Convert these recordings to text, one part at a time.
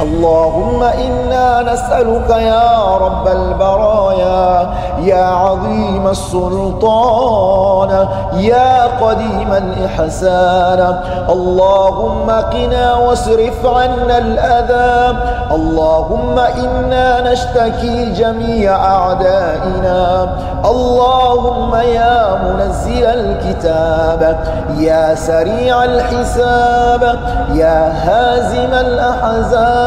اللهم إنا نسألك يا رب البرايا يا عظيم السلطان يا قديم الإحسان. اللهم قنا واصرف عنا الأذى. اللهم إنا نشتكي جميع أعدائنا. اللهم يا منزل الكتاب يا سريع الحساب يا هازم الأحزاب.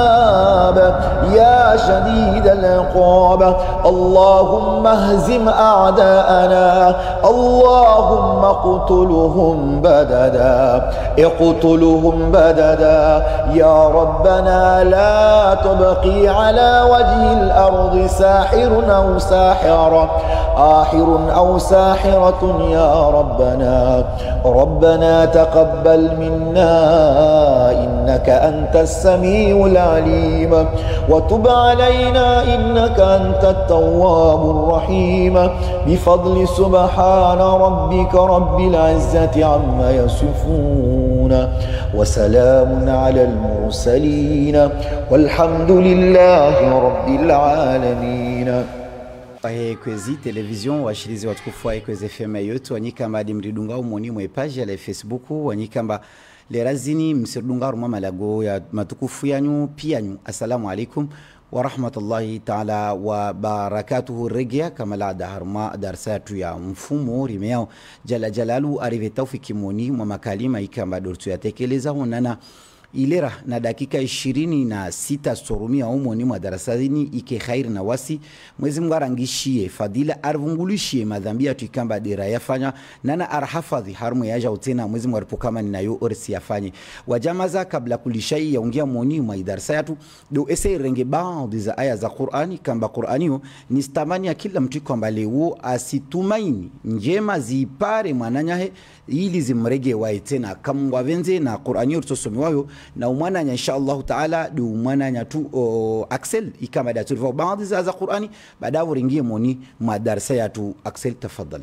يا شديد العقاب. اللهم اهزم أعداءنا اللهم اقتلهم بددا. اقتلهم بددا. يا ربنا لا تبقي على وجه الأرض ساحر أو ساحرة. آحر أو ساحرة يا ربنا. ربنا تقبل منا إنك أنت السميع العليم. وتب علينا إنك أنت التواب الرحيم بفضل سبحان ربك رب العزة عما يصفون وسلام على المرسلين والحمد لله رب العالمين wayekwezi television washirizi watukufu wayekwezi fm yote wanyikamba adi mridunga umoni mwepaji ala facebook wanyikamba lerazini msirdunga mamalago malago ya matukufu yanyu piyanyu assalamu alaikum warahmatullahi taala wabarakatuhu regea kama daharma harma darsa yatu ya mfumo rimeo jala jalalu arive taufiki moni mwa makalima ikamba dortu yatekeleza honana ilera na dakika ishirini na sita sorumia umoni mwa darasani ike khairi na wasi. Mwezi mungu arangishie fadila arvungulishie madhambi yatu ikamba dira yafanya nana arhafadhi harumu yaja utena mwezi mungu aripokamani nayo orsi yafanye. Wajamaza kabla kulishai yaungia moni mwa idarasa yatu do ese renge baadhi za aya za qurani kamba qurani yo ni stamani ya kila mtu kwamba leo asitumaini njema zipare mwananyahe ili zimrege wae tena kamwa venze na qurani yo tusosomiwayo na umwananya insha allahu taala di umwananya tu o, axel ikama da tulivyo baadhi za za qurani baadaye ringie moni madarasa yatu axel tafadhal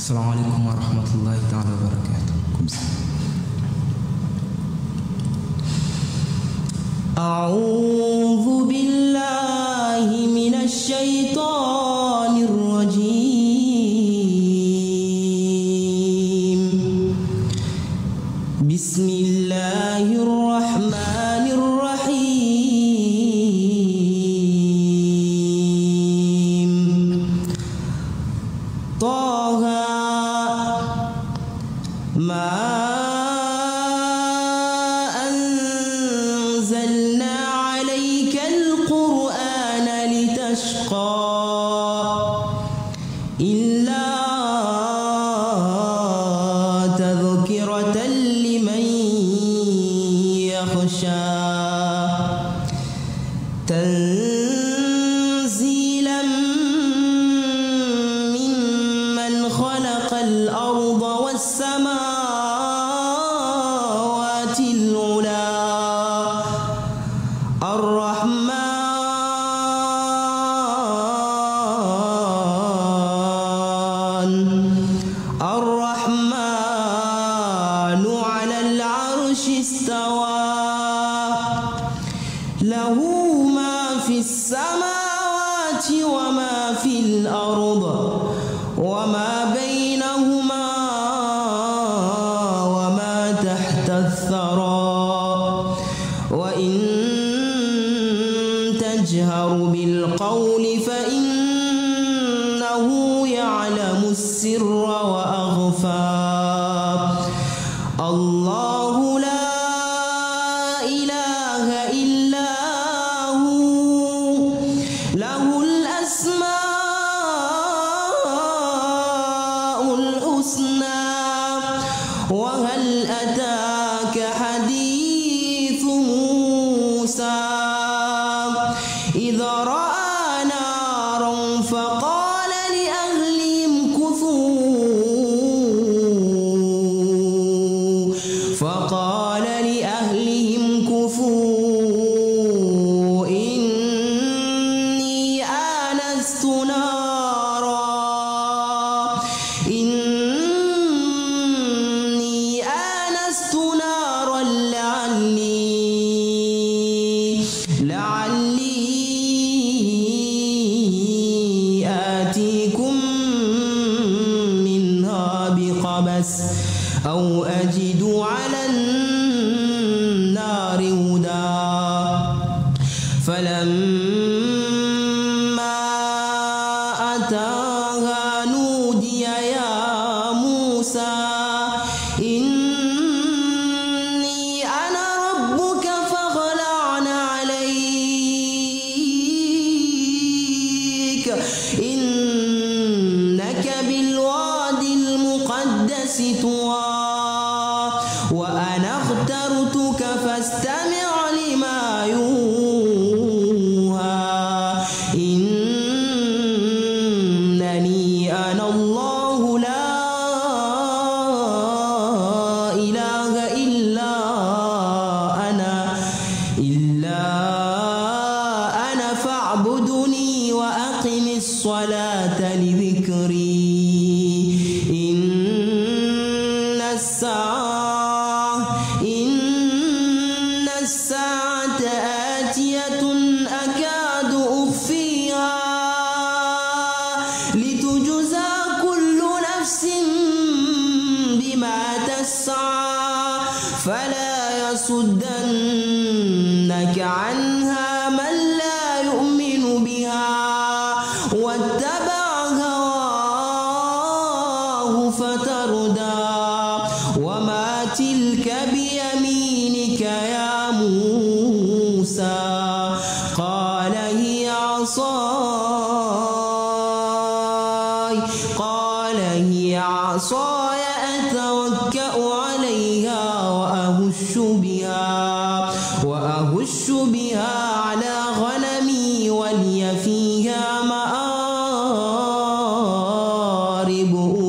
السلام عليكم ورحمة الله تعالى وبركاته أعوذ بالله من الشيطان الرجيم بسم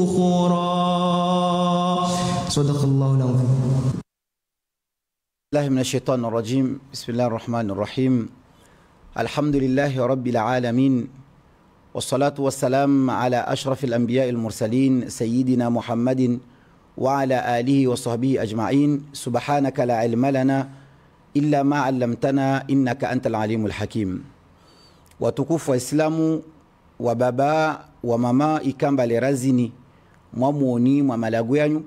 أخرى صدق الله العظيم. الله من الشيطان الرجيم. بسم الله الرحمن الرحيم. الحمد لله رب العالمين والصلاة والسلام على أشرف الأنبياء المرسلين سيدنا محمد وعلى آله وصحبه أجمعين. سبحانك لا علم لنا إلا ما علمتنا إنك أنت العليم الحكيم. wa baba wa mama ikamba lerazini mwamwoni mwa malago yanyu.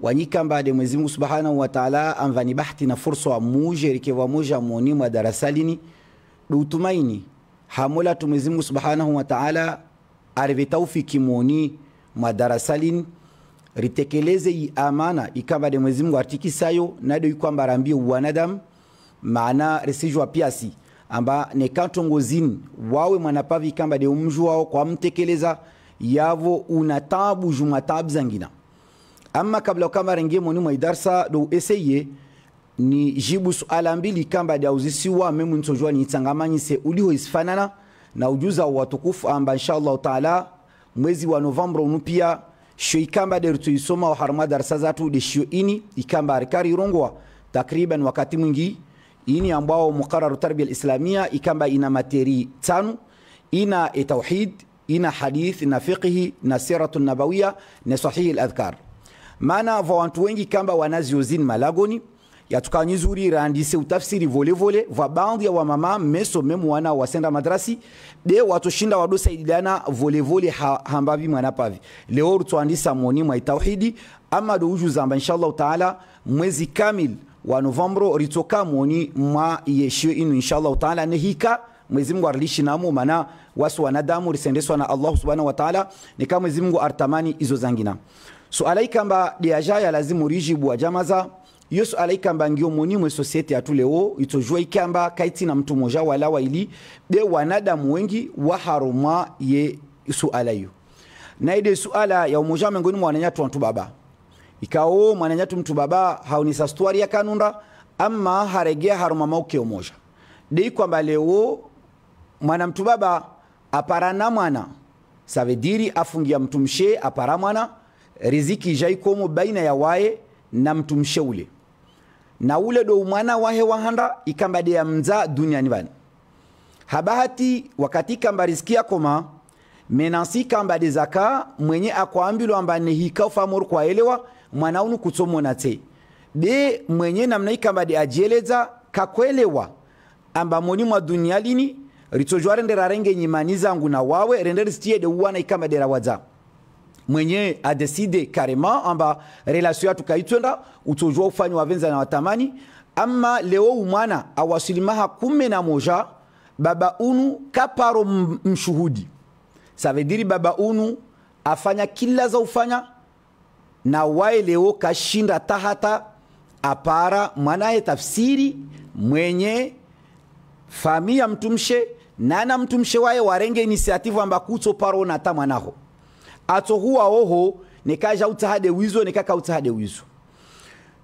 Wanyikambade de Mwenyezi Mungu Subhanahu wa Ta'ala amvani bahati na fursa wa muje rike wa moja mwoni mwa darasalini dutumaini hamola tu mwezi Mungu Subhanahu wa Ta'ala arve taufiki mwoni mwa darasalini ritekeleze i amana ikamba de Mwenyezi Mungu artikisayo nado ikwamba rambie wanadamu. Maana resijwa piasi amba nekantongozini wawe mwanapavi ikambade umju wao kwa mtekeleza yavo una tabu juma tabu zangina. Ama kabla kama renge moni maidarsa do eseye ni jibu suala mbili kamba da uzisiwa memu nsojua ni tsangamanyise uliho isfanana na ujuza wa watukufu amba inshallah taala mwezi wa novembro unu pia sho ikamba de isoma wa harma darasa zatu de shio ini ikamba arikari rongwa takriban wakati mwingi ini ambao mukararu tarbia islamia ikamba ina materi tano ina tauhid ina hadith na fiqhi na siratu nabawiya na sahihi al-adhkar. Maana va wantu wengi kamba wanaziozini malagoni yatukanyizuri randise utafsiri vole vole va bandi ya wamama meso memu wana wasenda madrasi de watoshinda wadosaidilana vole vole ha, hambavi mwana pavi leo tuandisa moni mwa tauhidi ama do uju zamba inshallah taala mwezi kamil wa novembro ritoka moni mwa yeshio inu inshallah taala nehika mwezi Mungu arlishi namo mana wasu wanadamu risendeswa na Allah subhanahu wa ta'ala ni kama Mwenyezi Mungu artamani izo zangina suala ikamba diaja ya lazimu rijibu wa jamaza iyo suala ikamba ngio moni mwe societe ya tuleo itojua ikamba kaiti na mtu moja wala waili de wanadamu wengi waharuma ye suala hiyo na ide suala ya umoja miongoni mwa wananyatu wantu baba. Ikao mwananyatu mtu baba haunisa stuari ya kanunda ama haregea haruma mauke umoja. De kwamba leo mwana mtu baba aparana mwana. Savediri afungia mtu mshe apara mwana. Riziki jaikomo baina ya waye na mtu mshe ule. Na ule do mwana wahe wahanda ikamba de ya mza duniani bani habahati wakati kamba riziki yakoma menansi kamba de zaka mwenye akwambilo amba nehika famor kwa elewa mwana unu kutsomona te. De mwenye namna ikamba de ajieleza kakwelewa amba moni mwa dunia lini ritojwa rende rarenge nyimani zangu na wawe rende ristie de uwana ikamba de rawadza mwenye adeside carrément amba relation yatu kaitwenda utojua ufanya wavenza na watamani. Ama leo umwana awasilimaha kume na moja baba unu kaparo mshuhudi. Savediri baba unu afanya kila za ufanya na wae leo kashinda tahata apara mwanaye tafsiri mwenye famia mtumshe nana mtu waye warenge initiative amba kuto paro nata mwanaho. Ato huwa oho nekaja utahade wizo nekaka utahade wizo.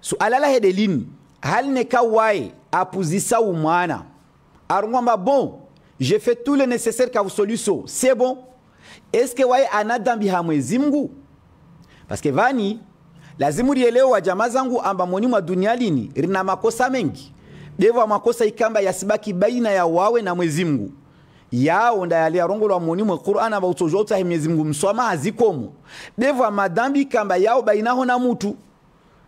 So alala hede lini? Hali neka waye apuzisa umwana. Arungwamba bon j'ai fait tout le nécessaire ka usoluso c'est bon? Est ce que waye anadambi ha mwezi mngu? Parce que vani lazimu rielewe wa jamaa zangu amba moni mwa dunia lini rina makosa mengi. Devo makosa ikamba yasibaki baina ya wawe na mwezi mngu yao ndayali yarongolwa moni mwe qur'an aba utojo utahe mwezi mngu mswama hazikomo. Devo madambi ikamba yao bainaho na mutu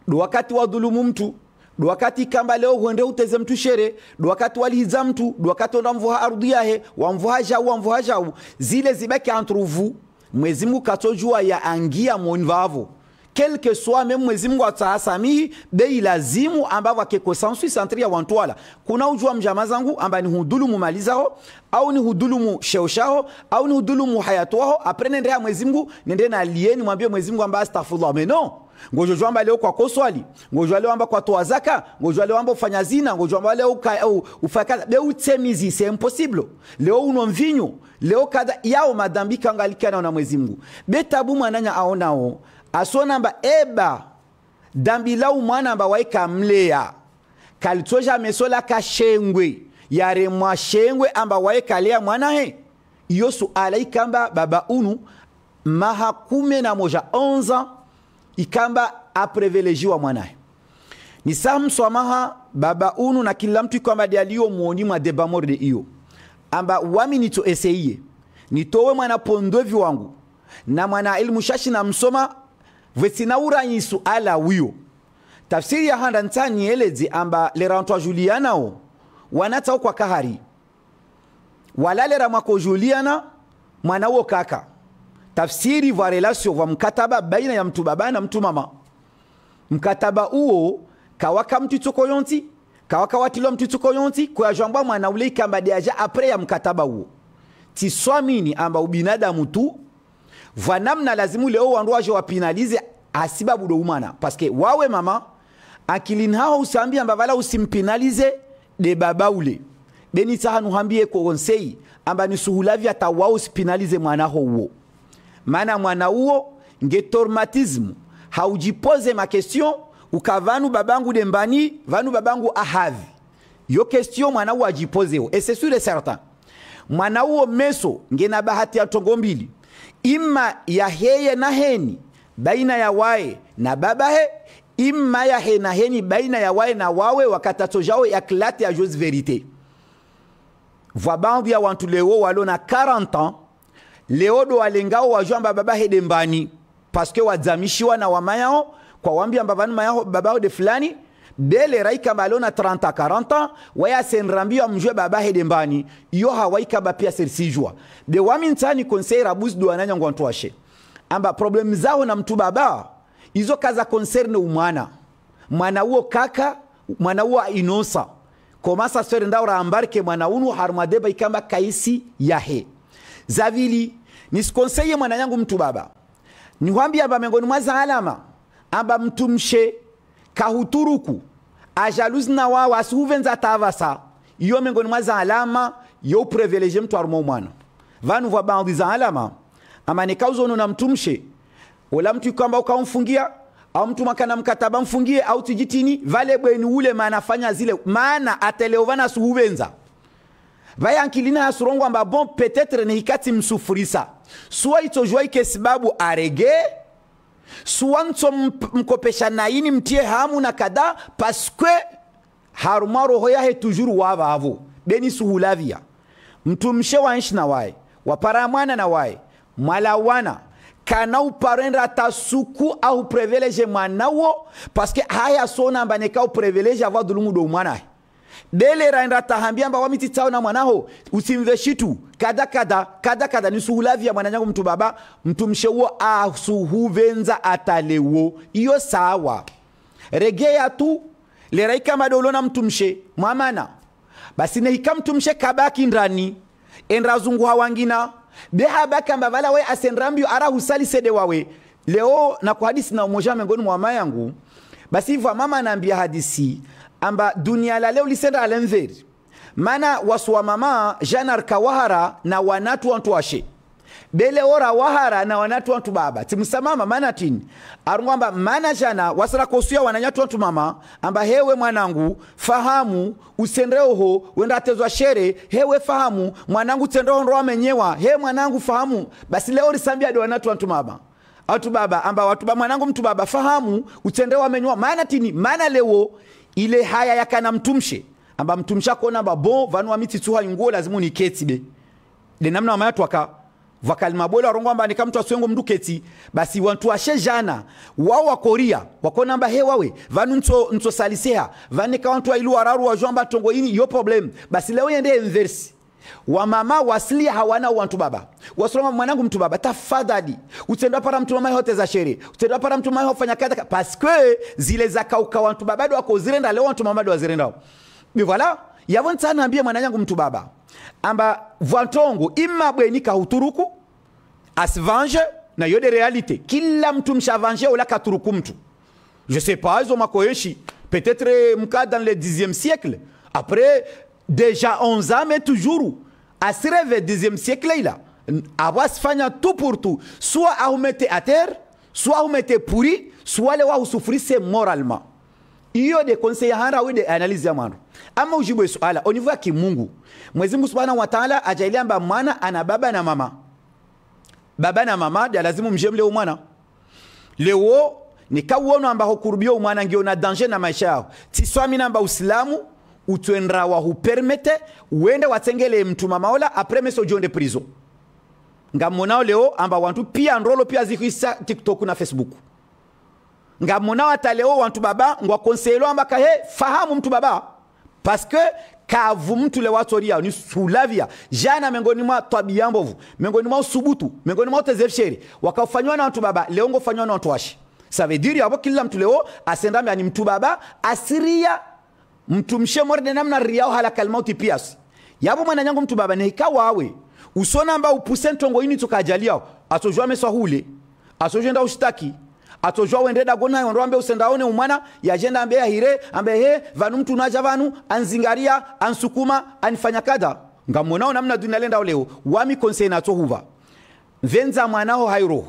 do wakati wa dhulumu mtu. Do wakati kamba leo huende uteze mtu shere. Do wakati walihiza mtu. Do wakati onda mvuha ardhi yahe. Wamvuha jau wamvuha jau. Zile zibaki antruvu. Mwezi mungu katojua ya angia moni vavo quel que soit même mwezi mungu atahasamihi bei lazimu ambavyo akekosansu antri ya wantwala kuna ujua mjama zangu amba ni hudulumu mali zao au ni hudulumu sheo shao au ni hudulumu hayatu wao apre ya mwezi mungu nende na lieni mwambie mwezi mungu amba astaghfirullah non! Ngojojwa amba leo kwa koswali ngojwa leo amba kwa toa zaka ngojwa leo amba ufanya zina ngojwa amba leo uka- uh, ufaka be utemizi c'est impossible. Leo uno mvinyo leo kada yao madhambi kangalikana na mwezi mungu. Betabu mwananya aonao asona amba eba dambi lau mwana amba waika mlea. Kalitoja mesola kashengwe yaremwa shengwe. Amba waikaleya mwana he. Iyo suala ikamba baba unu maha kume na moja 11 ans ikamba aprivilegiwa mwanahe ni saa mswamaha baba unu na kila mtu ikwamba dialio muoni mwa debamorde iyo. Amba wami nito eseiye nitowe mwana pondwevi wangu na mwana ilmu shashi na msoma vesinaura ala wiyo tafsiri ya handa ntani elezi amba lerantwa julianao wanatao kwa kahari. Walalera mwako juliana mwana wo kaka. Tafsiri vwa relasio vwa mkataba baina ya mtu baba na mtu mama. Mkataba uo kawaka mtu tsoko yonti kawaka tsoko yonti kwa jambwa mwana ule ikamba deaja apre ya mkataba uo. Tiswamini amba ubinadamu tu vwa namna lazimu leo wandu waje wapinalize asibabu do umana. Paske wawe mama akilini hao usambi amba vala usimpinalize de baba ule. Beni saha nuhambie kwa konsei amba nisuhulavya ta wao usipinalize mwana ho uo. Maana mwana uwo nge traumatisme haujipoze ma question ukavanu babangu dembani vanu babangu ahavi. Yo question mwana huo ajipozeo et certain. Mwana uwo meso nge na bahati ya tongo mbili ima ya heye na heni baina ya wae na babahe. Imma ya he na heni baina ya wae na wawe wakatato ya klate ya jose verite. Vwa bandu ya wantu leo walo na 40 ans leo do walengao wajwamba baba hede mbani paske wadzamishiwa na wamayao kwa wambi mbavani mayao babao de fulani bele raika balona 30 40 waya senrambio mjwe baba hede mbani iyo hawaika ba pia sersijwa de wami ntani conseil rabus do ananya ngwantwashe amba problem zao na mtu baba izo kaza concerne umwana. Mwana uo kaka mwana uo inosa. Komasa sfere ndaura ambarke mwana unu harmadeba ikamba kaisi yahe zavili nisikonseye mwana yangu mtu baba. Niwambia amba miongoni mwa zaalama amba mtu mshe kahuturuku ajaluzi na wao asihuvenza tavasa iyo miongoni mwa za alama yo privilege mtu aruma mwana. Vanu vwa baadhi za alama ama nikauzono na mtu mshe wala mtu kwamba ukamfungia au mtu makana mkataba mfungie au tijitini vale bweni ule maana fanya zile maana ateleovana suhuvenza. Vayankilina ya surongo amba bon peut-être ni hikati msufurisa. Suwa itojua ike sababu arege suwa nto mp- mkopesha naini mtie hamu na kada paskwe haruma roho yahe tujuru wavavo beni suhulavia. Mtu mshe wanshi na wae waparamwana na wae mwalawana kana uparenda ta suku au privilege mwanawo paske haya sona mbaneka uprivilege ava dhulumu do mwanahe bele enda tahambia mba wamiti tao na mwanaho. Usimve shitu. Kada kada kada kada ni suhulavia mwananyangu mtu baba. Mtu msheuo asuhuvenza atalewo. Iyo sawa. Regea tu. Leraika madolona mtu mshe. Mwamana. Basi nehika mtu mshe kabaki ndani endrazunguha wangina behabakamba vala we asenrambio ara husali sede wawe leo na kwa hadisi na umoja miongoni mwa yangu. Basi hivyo mama anaambia hadisi amba dunia la leo lisenda alemveri mana wasuwa mama janar kawahara na wanatu wantu washe. Bele ora wahara na wanatu wantu baba. Timsamama mana tini. Arungwamba mana jana wasara kosuya wananyatu wantu mama amba hewe mwanangu fahamu usendeoho wenda atezwa shere hewe fahamu mwanangu utsendeoho onro amenyewa he mwanangu fahamu basi leo risambia do wanatu wantu mama. Watu baba amba watu mwanangu mtu baba fahamu utendeo wamenyewa maana tini maana leo ile haya yakana mtumshe. Amba mtumsha kona ba bon vanu amiti tuha nguo lazima ni keti be. De namna wa mayatu waka vakalima mabola rongo amba nika mtu aswengo mndu keti. Basi wantu ashe jana wao wa koria wakona amba he wawe. Vanu nto nto saliseha vanika wantu ailu araru wa jomba tongo ini yo problem. Basi leo yende inverse wamama wasilia hawana wantu baba. Wasoloma mwanangu mtu baba tafadhali. Utendwa para mtu mama hote za shere. Utendwa para mtu mama hofanya parce que zile za kauka wantu baba wako zirenda leo wantu mama bado zirenda bi voilà. Yavon sana ambia mwanangu mtu baba amba vantongo imma bweni kahuturuku asvange na yode realite. Kila mtu mshavange ka katuruku mtu. Je sais pas zo makoeshi. Peut-être mka dans le 10e siècle. Après déjà 11 ans mais toujours asireve 10e siècle ila awasifanya tout pour tout. Soit ahumete à terre soit ahumete pourri soit le wahusufrise moralement. Hiyo de conseil hara we de analyse ya mwana ama ujibu swala au niveau ya kimungu Mwenyezi Mungu Subhanahu wa Ta'ala ajailia mba mwana ana baba na mama. Baba na mama dia lazimu mjemle mwana leo nikauona amba hukurubia umwana ngio na danger na maisha yao tiswami namba uislamu utwendra wa hupermete uende watengele mtu mamaola apres meso prizo. Ngamonao leo amba wantu pia nrolo pia zikuisa tiktok na facebook. Ngamonao hata leo wantu baba ngwa konselo amba kahe fahamu mtu baba. Que kavu mtu le watoria ni sulavia. Jana miongoni mwa tabia mbovu miongoni mwa usubutu miongoni mwa utezefsheri wakafanywa na watu baba leo ngofanywa na watu washi. Ça veut dire yabo kila mtu leo asendambe ani mtu baba asiria mtumshe morde namna riao halakal mauti pias. Yabo mwana nyangu mtu baba neika wawe. Usona mba upuse ntongo ini tukajaliao atojua meswa hule atojua nda ushtaki. Atojua wende dagona yondo ambe usendaone umwana yajenda ambe yahire ambe he vanu mtu naja vanu anzingaria ansukuma anifanya kada. Ngamonao namna dunia lenda leo wami konse na tohuva. Venza mwanao hairoho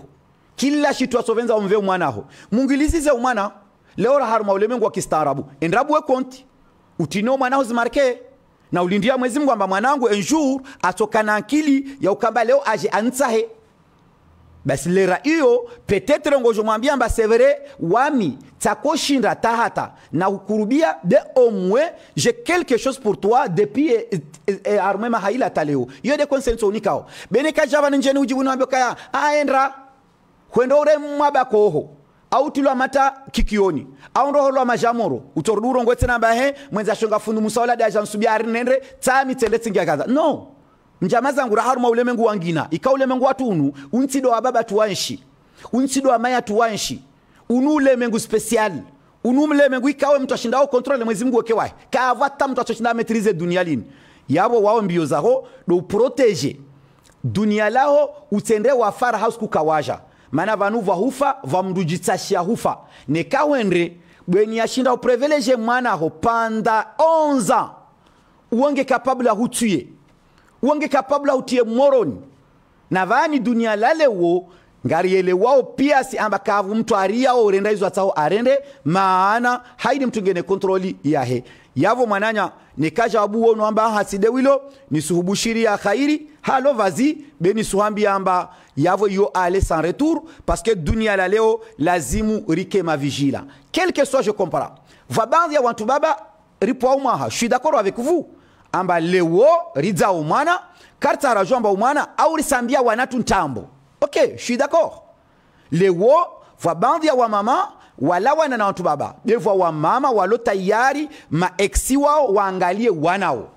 kila shitu asovenza umve umwanaho mungilisize umwana leo haruma ulemengu wa kistaarabu. Endrabu we konti utino mwanao zimarke na ulindia mwezi mungu amba mwanangu enjour atoka na akili ya ukamba leo aje antsahe basi lera iyo petetre ngojo mwambia amba severe wami takoshinda tahata. Na ukurubia de omwe je quelque chose pour toi depuis e, e, e, arme mahaila taleo iyo de consenso unikao. Bene kajava ninjeni ujibu nwambio kaya aendra. Kwendo ure mwaba koho au tilwa mata kikioni. Au ndo holwa majamoro. Utorduro ngwetse namba he mwenza shonga fundu musawala da jan subi ari nende tsami tende tingia kaza. No. Njama zangu raharu ma ulemengu wangina. Ika ulemengu watunu untsido wa baba tuwanshi untsido wa maya tuwanshi unu ulemengu special. Unu ulemengu ikawe mtu ashindao kontrole mwezi mungu weke wae. Kavata mtu ashinda metrize dunia lini. Yabo wao mbio zaho do protege dunia lao utende wa fara house kukawaja mana vanu vahufa vamndujitsashia hufa nekawendre bweni yashinda mwana mwanaho panda onza. Uonge kapabla hutuye uonge kapabla ahutie moroni. Na vani dunia lalewo ngariele wao pia si amba kavu mtu aria o renda hizo atao arende maana haidi mtu ngene kontroli yahe yavo mwananya nikaja abu wono amba haside wilo ya khairi halo vazi beni suhambi amba yavo yo ale sans retour parce que dunia la leo lazimu rike mavigila quel que soit je comprends. Va baadhi ya watu baba ripo au mwaha je suis d'accord avec vous. Amba lewo ridza umwana karta rajomba umwana au risambia wanatu ntambo. Ok je suis d'accord. Lewo va baadhi ya wamama walawana na watu baba. Devwa wa mama walo tayari maeksi wao waangalie wanao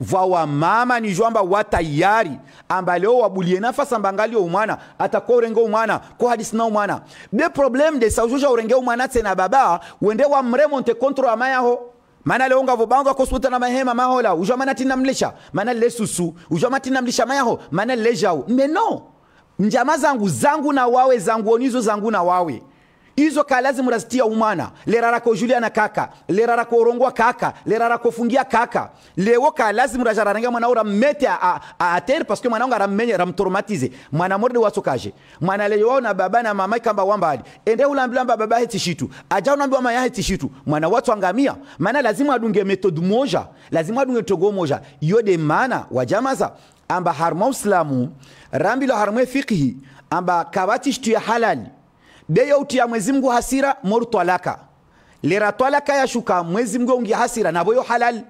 vwa wa mama ni jwamba wa tayari amba leo wabulie nafasi ambangalio umwana atakuwa urenge umwana ko hadisi na umwana. Be problem de saujusha urenge umwana tena baba wende wa mremonte kontro amayaho mana leo ngavo bango kosuta na mahema mahola ujwa mana tina mlisha mana le susu ujwa mana tina mlisha mayaho mana le jao. Non njama zangu zangu na wawe zangu onizo zangu na wawe izo ka murazitia razitia umwana lerara ko juliana kaka. Lerara ko rongwa kaka. Lerara ko fungia kaka. Lewo ka lazima rajaranga mwana ura mete a, a, a terre parce que mwana ngara menye ram traumatiser mwana morde wasokaje mwana leyo na baba na mama kamba wambali ende ulambila baba heti shitu. Aja unaambiwa mama heti shitu. Mwana watu angamia maana lazima adunge methode moja. Lazima adunge togo moja. Yode maana wajamaza amba harma uslamu. Rambilo harma fiqhi amba kabati shitu ya halali beyo utia mwezi mngu hasira moru twalaka. Lera twalaka yashuka mwezi mngu ungi hasira nabo yo halal.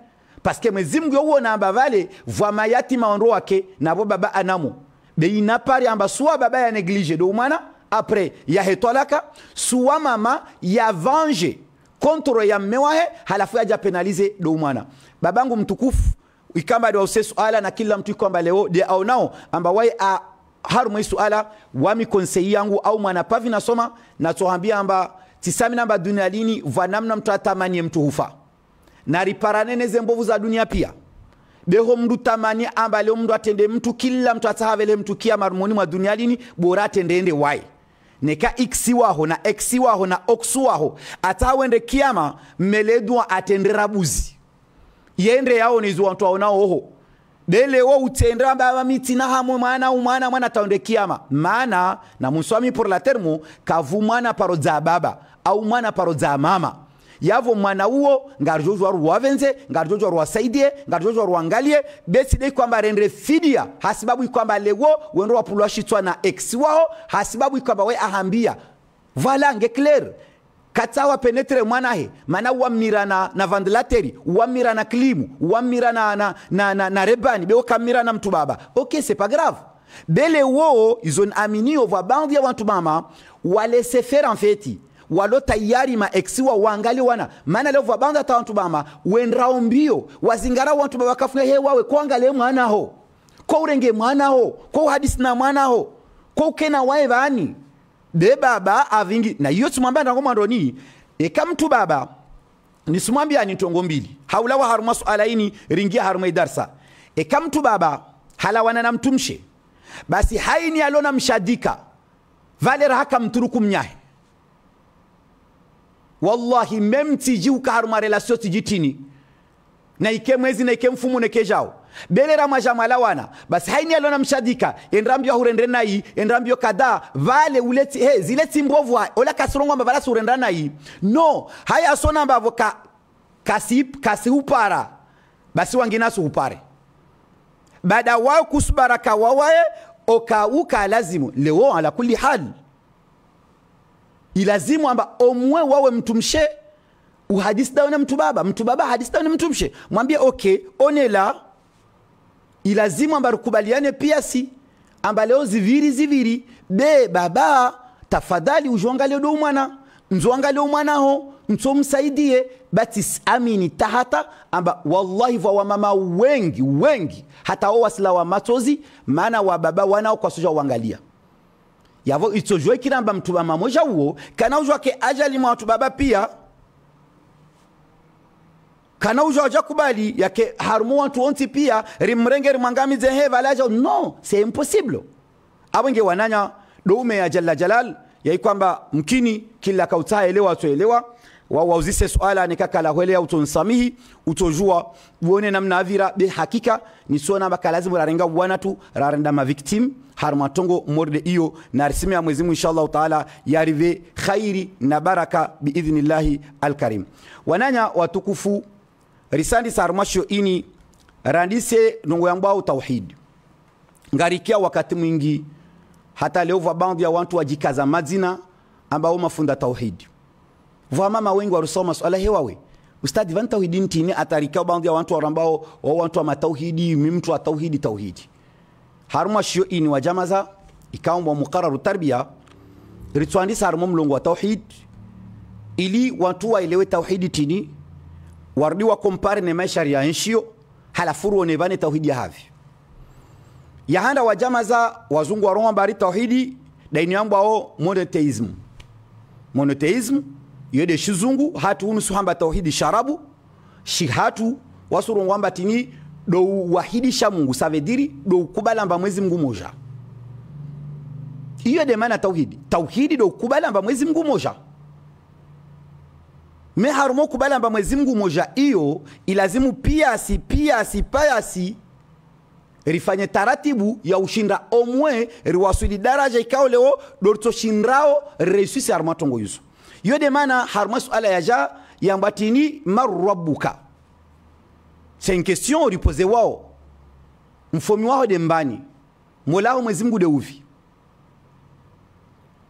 Paske mwezi mngu uwo namba vale vwa mayati maondo wake nabo baba anamo be inapari amba suwa baba ya neglige. Do umana apres ya hetwalaka suwa mama ya vange kontro ya mmewahe halafu yaja penalize do umana babangu mtukufu ikamba de wause suala na kila mtu kwamba leo de aonao amba wai a harumwe suala wami konsei yangu au mwana pavi nasoma natuambia amba tisami namba dunia lini vanamna mtu atamanie mtu hufa. Na riparane neze mbovu za dunia pia. Beho mndu tamani amba leo mndu atende mtu kila mtu atahavele mtu kia marumoni mwa dunia lini bora atendeende wai. Neka iksi waho na eksi waho na oksu waho atawende kiama meledua atendera buzi yende yao nizo watu aonao oho bele wo utendera baba mitina hamwe mwana umwana mwana taonde kiama. Maana na muswami pour la termo kavu mwana paro za baba au mwana paro za mama. Yavo mwana uo ngarjojwa ruwavenze ngarjojwa ruwasaidie ngarjojwa ruangalie beside kwamba rendre fidia hasibabu ikwamba lewo wendo wapulwa shitwa na ex wao hasibabu ikwamba we ahambia. Vala nge kata wapenetre mwanahe mana wamira na, na vandilateri wamira na klimu wamira na, na, na, na, na rebani beo kamira na mtu baba. Ok c'est pas grave. Bele wo izon aminio va bandi ya wantu mama walese faire en feti walo tayari maexiwa wangali wana. Maana leo va bandi ata wantu mama wendrao mbio wazingara wantu baba kafunga he wawe kwangale mwanaho ko urenge mwanaho ko hadisi na mwanaho ko ukena wae bani de baba avingi. Na iyo tumwambia e eka mtu baba nisimwambia ni tongo mbili. Haulawa haruma harumasu alaini ringia haruma idarsa. Eka mtu baba halawana na mtumshe basi haini alona mshadika. Vale rahaka mturuku mnyahe. Wallahi memtiji ukaharuma uka haruma relasio tijitini. Na ike mwezi na ike mfumu nekejao belera majamala wana basi haini alona mshadika enrambio hurendre nayi enrambio kada vale uleti he zile timbovu ha ola kasirongo amba vala surenda nayi no haya sona ambavo ka kasi kasi upara basi wangina su upare. Baada wao kusubara wawaye okauka lazimu leo ala kuli hal ilazimu amba omwe wawe mtumshe uhadisi daone mtu baba mtu baba hadisi daone mtumshe mwambie okay onela ilazimu amba piasi pia si. Amba leo ziviri ziviri be baba tafadhali ujuangalie do mwana nzoangalie mwanaho ntsomsaidie bati amini tahata. Amba wallahi vwa wamama wengi wengi. Hata wao wasila wa matozi maana wa baba wanao kwa soja uangalia yavo itsojwe kiramba mtu mama moja uo. Kana ujwa ke ajali mwa watu baba pia kana uja waja kubali yake harumu watu onti pia rimrenge rimwangamize he valaja no c'est impossible. Abenge wananya doume ya jalla jalal yai kwamba mkini kila kautaa elewa atoelewa wawauzise swala nikakala hwelea utonsamihi utojua uone namna avira be hakika ni sona baka lazima rarenga wana tu rarenda ma victim. Har matongo morde iyo na risime ya mwezi inshallah taala yarive khairi na baraka biidhnillahi alkarim. Wananya watukufu risandi sarumasho ini randise nongo yambao tauhid. Ngarikia wakati mwingi hata leo va bandi ya watu wajikaza mazina ambao mafunda tauhidi vwa mama wengi warusoma swala hewawe ustadi van tauhidi ntini? Atarikia bandi ya watu ambao wa watu wa matauhidi mimtu wa tauhidi tauhidi. Haruma shio ini wa jamaza ikaomba muqarraru tarbiya ritwandisa harumo wa tauhid. Ili watu waelewe tauhidi tini warudi wa kompare ne maisha ya nshio halafu ruone bane tauhidi ya havi. Yahanda wajama za wazungu waronwa bari tauhidi daini yambo ao monotheism monotheism yede shizungu hatu unu suhamba tauhidi sharabu shi hatu wasurungu amba tini do wahidisha mungu savediri do kubalamba mwezi mungu moja. Iyo de maana tauhidi. Tauhidi do kubalamba mwezi mungu moja me harumo kubalamba mwezi mungu moja iyo ilazimu piasi piasi payasi rifanye taratibu ya ushinda omwe riwasuli daraja ikao leo dortoshindrao reusisi haruma tongo yuzo yode harumo haruma suala yaja yambatini marrabuka c'est une question ripoze wao. Mfomi wao de mbani. Molao mwezi mungu de uvi.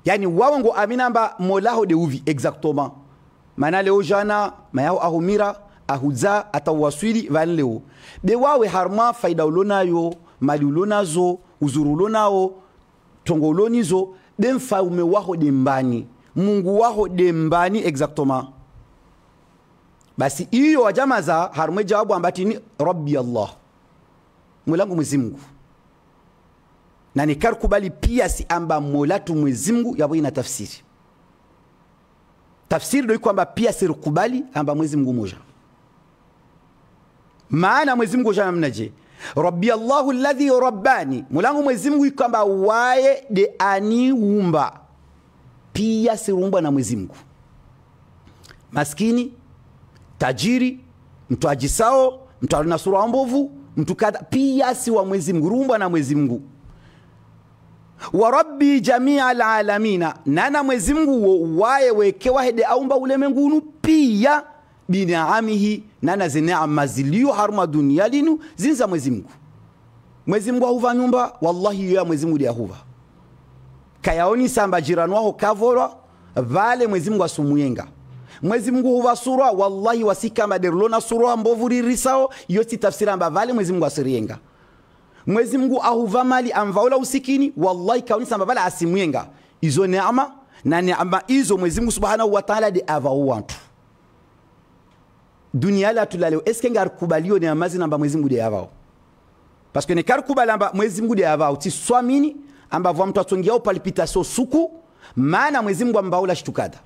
Yani wao ngo aminamba molao de uvi exactement mana leo jana mayao ahumira ahuza atawaswili van leo. Be wawe harma faida ulonayo mali ulonazo uzuru ulonao tongo ulonizo be mfaume waho dembani mungu waho dembani exactement basi iyo wajamaza harumwe jawabu ambatini rabbi allah mwelangu mwezimngu na na nikarikubali pia si amba molatu tu mungu yabo ina tafsiri tafsiri doi kwamba pia sirikubali amba mwezi mungu moja. Maana mwezi mungu jana mnaje rabbi allahu alladhi rabbani. Mulangu mwezi mungu kwamba waye de ani umba. Pia sirumbwa na mwezi mungu maskini tajiri mtu ajisao mtu alina sura mbovu mtu kadha. Pia si wa mwezi mungu rumbwa na mwezi mungu wa rabbi jamia alalamina nana mwezi mungu waye wekewa hede aumba ulemengunu pia. Binaamihi nana zineama ziliyo haruma dunia linu zinza mwezi mungu. Mwezi mungu ahuva nyumba wallahi yoya mwezi mungu liahuva kayaoni samba jirani waho kavorwa vale mwezi mungu asumuyenga. Mwezi mungu huva surwa wallahi wasikamba derulona surwa mbovu ririsao iyo si tafsiri vale mwezi mungu asiriyenga mwezi mungu ahuva mali amvaula usikini wallahi kaoni samba vale asimwenga. Izo neama na neama izo mwezi mungu subhanahu wa ta'ala de avau wantu dunia la tulaleo eske ngarikubalio neama zinamba mwezi mungu de avao? Parce que nekarikubali amba mwezi mungu de avao ti swamini vwa mtu atongiao palpitation suku maana mwezi mungu ambaula shitukada.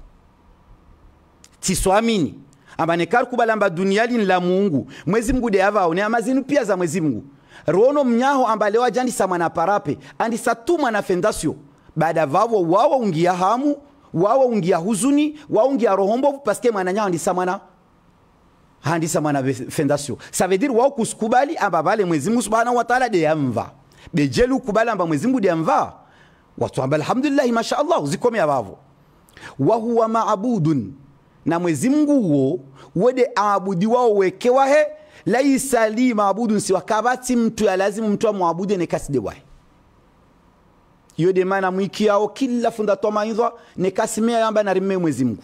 Tiswamini amba nekarikubali amba dunia lini la mungu mwezi mungu de avao ne zinu pia za mwezi mungu rono mnyaho ambalewa jandisama na parape andisatuma tu mwana fendasio baada vavo wawa ungia hamu wawa ungia huzuni wawa ungia rohombovu paske mwananyaho andisamana andisa mwana handisa mwana fendasio ça veut dire wao kusikubali amba vale mwezi mungu subhanahu wa ta'ala de yamva. Bejelu kubali amba mwezi mungu de yamva watu amba alhamdulillah masha Allah zikomea vavo. Wahuwa maabudun na mwezi mungu wo wede aabudi wao wekewa he laisa li maabudun siwa. Kabati mtu ya lazimu mtu amwabude kasi de wae. Iyo de maana mwiki yao kila funda toma ni kasi mea yamba na rimme mwezi mungu.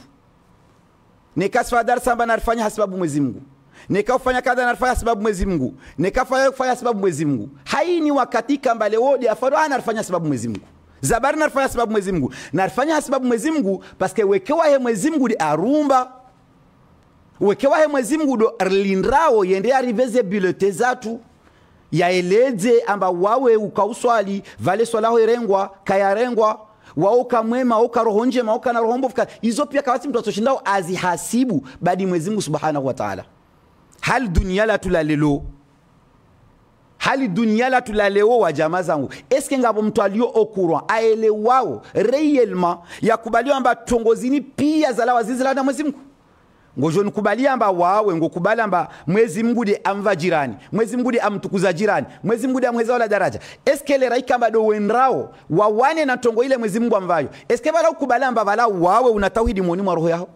Ne kasfa darsa amba narifanya hasibabu mwezi mungu. Nikafanya kadha narifanya sababu mwezi mungu. Nikafanya kufanya sababu mwezi mungu. Haini wakati kamba leo afaru afaro anarifanya sababu mwezi mungu. Zabari narifanya sababu mwezi mungu. Narifanya sababu mwezi mungu paske wekewa he mwezi mungu di arumba wekewa he mwezi mungu do lindrawo yende ariveze bilete zatu yaeleze amba wawe ukauswali vale swalaho irengwa kayarengwa wao kamwema au karoho njema au kana roho mbovu hizo pia kawasi mtu atoshindao azihasibu badi mwezi mungu subhanahu wa ta'ala. Hal dunia la tulalelo? Hali dunia la tulalewo wa jamaa zangu? Eske ngabo mtu alio okurwa aelewao réellement yakubaliwa amba tongozini pia zalawa zizila na mwezi mungu ngojo nikubalia amba wawe ngokubali amba mwezi mungu de amva jirani mwezi mungu amtukuza jirani mwezi mungu amweza wala daraja. Eske le raika amba do wendrao wawane na tongo ile mwezi mngu amvayo? Eske bala ukubali amba bala wawe una tauhidi mwoni mwa roho yao?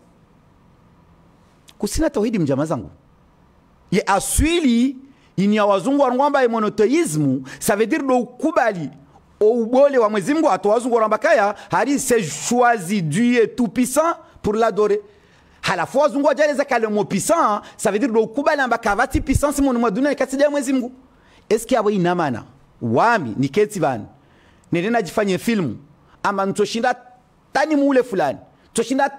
Kusina tauhidi mjama zangu. Ye aswili ini ya wazungu warungwamba monotheisme ça veut dire do ukubali ubole wa mwezi mngu ato wazungu waramba kaya hari se choisi Dieu tout puissant pour l'adorer halafu wazungu wajaleza kale mo puissant ça veut dire do ukubali amba kavati puissance mon mwa dunia ikasidi ya mwezi mungu eske abo ina mana wami niketi vani nende najifanye filmu ama ntoshinda tani mule fulani. Toshinda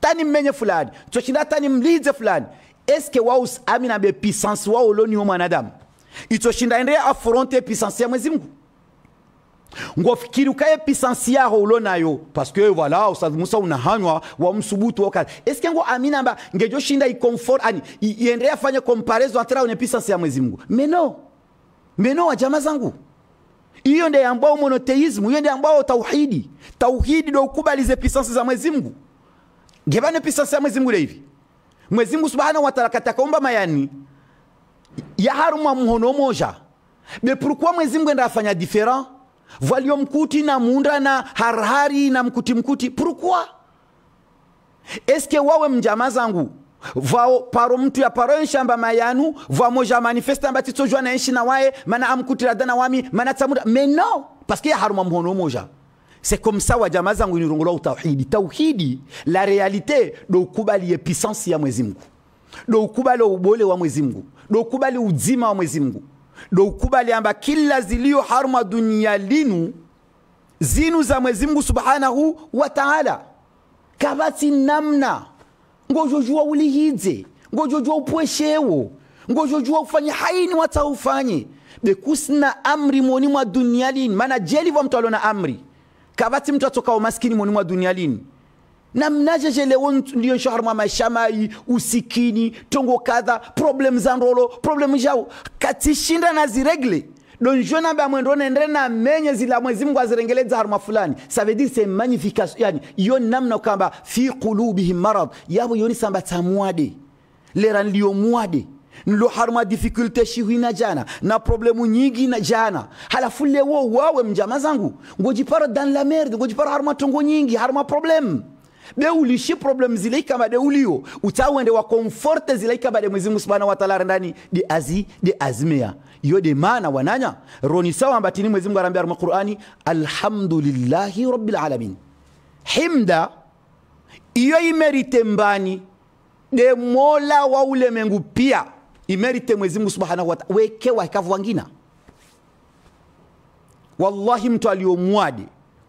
tani mmenye fulani. Toshinda tani mlize fulani. Eske waus amina be puissance wao loni wa mwanadamu? Itoshinda ende affronter puissance ya mwezi Mungu ngofikiri ukaye pisansi yaho ulonayo que voilà ustad Musa unahanywa wa msubutu wakati eske ngo amina mba ngejo shinda ikomfort ani iendelee afanye comparaison entre une pisansi ya mwezi Mungu? Meno meno wa jamaa zangu. Hiyo ndio ambao monotheism hiyo ndio ambao tauhidi. Tauhidi ndio ukubalize pisansi za mwezi Mungu. Ngebane pisansi ya mwezi Mungu hivi? Mwezi Mungu Subhanahu wa Ta'ala katakaomba mayani ya haruma mhono moja. Mais pourquoi mwezi Mungu enda afanya différent valio mkuti na munda na harhari na mkuti mkuti purukua. Eske wawe mjama zangu? Vao paro mtu ya paro nshamba mayanu va moja manifesta mbati tojwa na enshi na wae mana amkutira dana wami mana tamuda mais non parce que ya haruma mhono moja. C'est comme ça wa jamaa zangu ni rongola tauhidi la realite do ukubali ya puissance ya mwezi Mungu do ukubali ubole wa mwezi Mungu do ukubali uzima wa mwezi Mungu do ukubali amba kila zilio haruma dunia linu zinu za Mwenyezi Mungu Subhanahu wa Ta'ala. Kabati namna. Ngojojua ulihize ngojojua upweshewo ngojojua ufanye haini wata ufanye bekusina amri mwoni mwa dunia lini maana jeli wa mtu alona amri. Kabati mtu atoka maskini moni mwa dunia lini na mnajeje leo ndio nshahar mwa maisha mai usikini tongo kadha problem za ndolo problem jao. Katishinda na ziregle. Don na ba mwendo nendre na menye zila mwezi Mungu azirengeleza haruma fulani. Ça veut dire c'est magnification yani yo namna kamba fi qulubihim marad. Yabo yoni samba tamwade leran ndio mwade. Nlo haruma difficulté shihina jana na problemu nyingi na jana. Halafu lewo wawe mjama zangu. Ngojipara dans la merde ngojipara haruma tongo nyingi haruma problem be ulishi problem zile kama de ulio. Utawende wa comforte zile kama de Mwenyezi Mungu Subhanahu wa Ta'ala ndani. De azi de azmia yo de mana wananya roni sawa ambatini Mwenyezi Mungu anambia mu Qur'ani alhamdulillahi rabbil alamin. Himda iyo imerite mbani. De mola wa ulemengu pia imerite Mwenyezi Mungu Subhanahu wa Ta'ala. Weke wa kavwangina wallahi mtu aliyomwade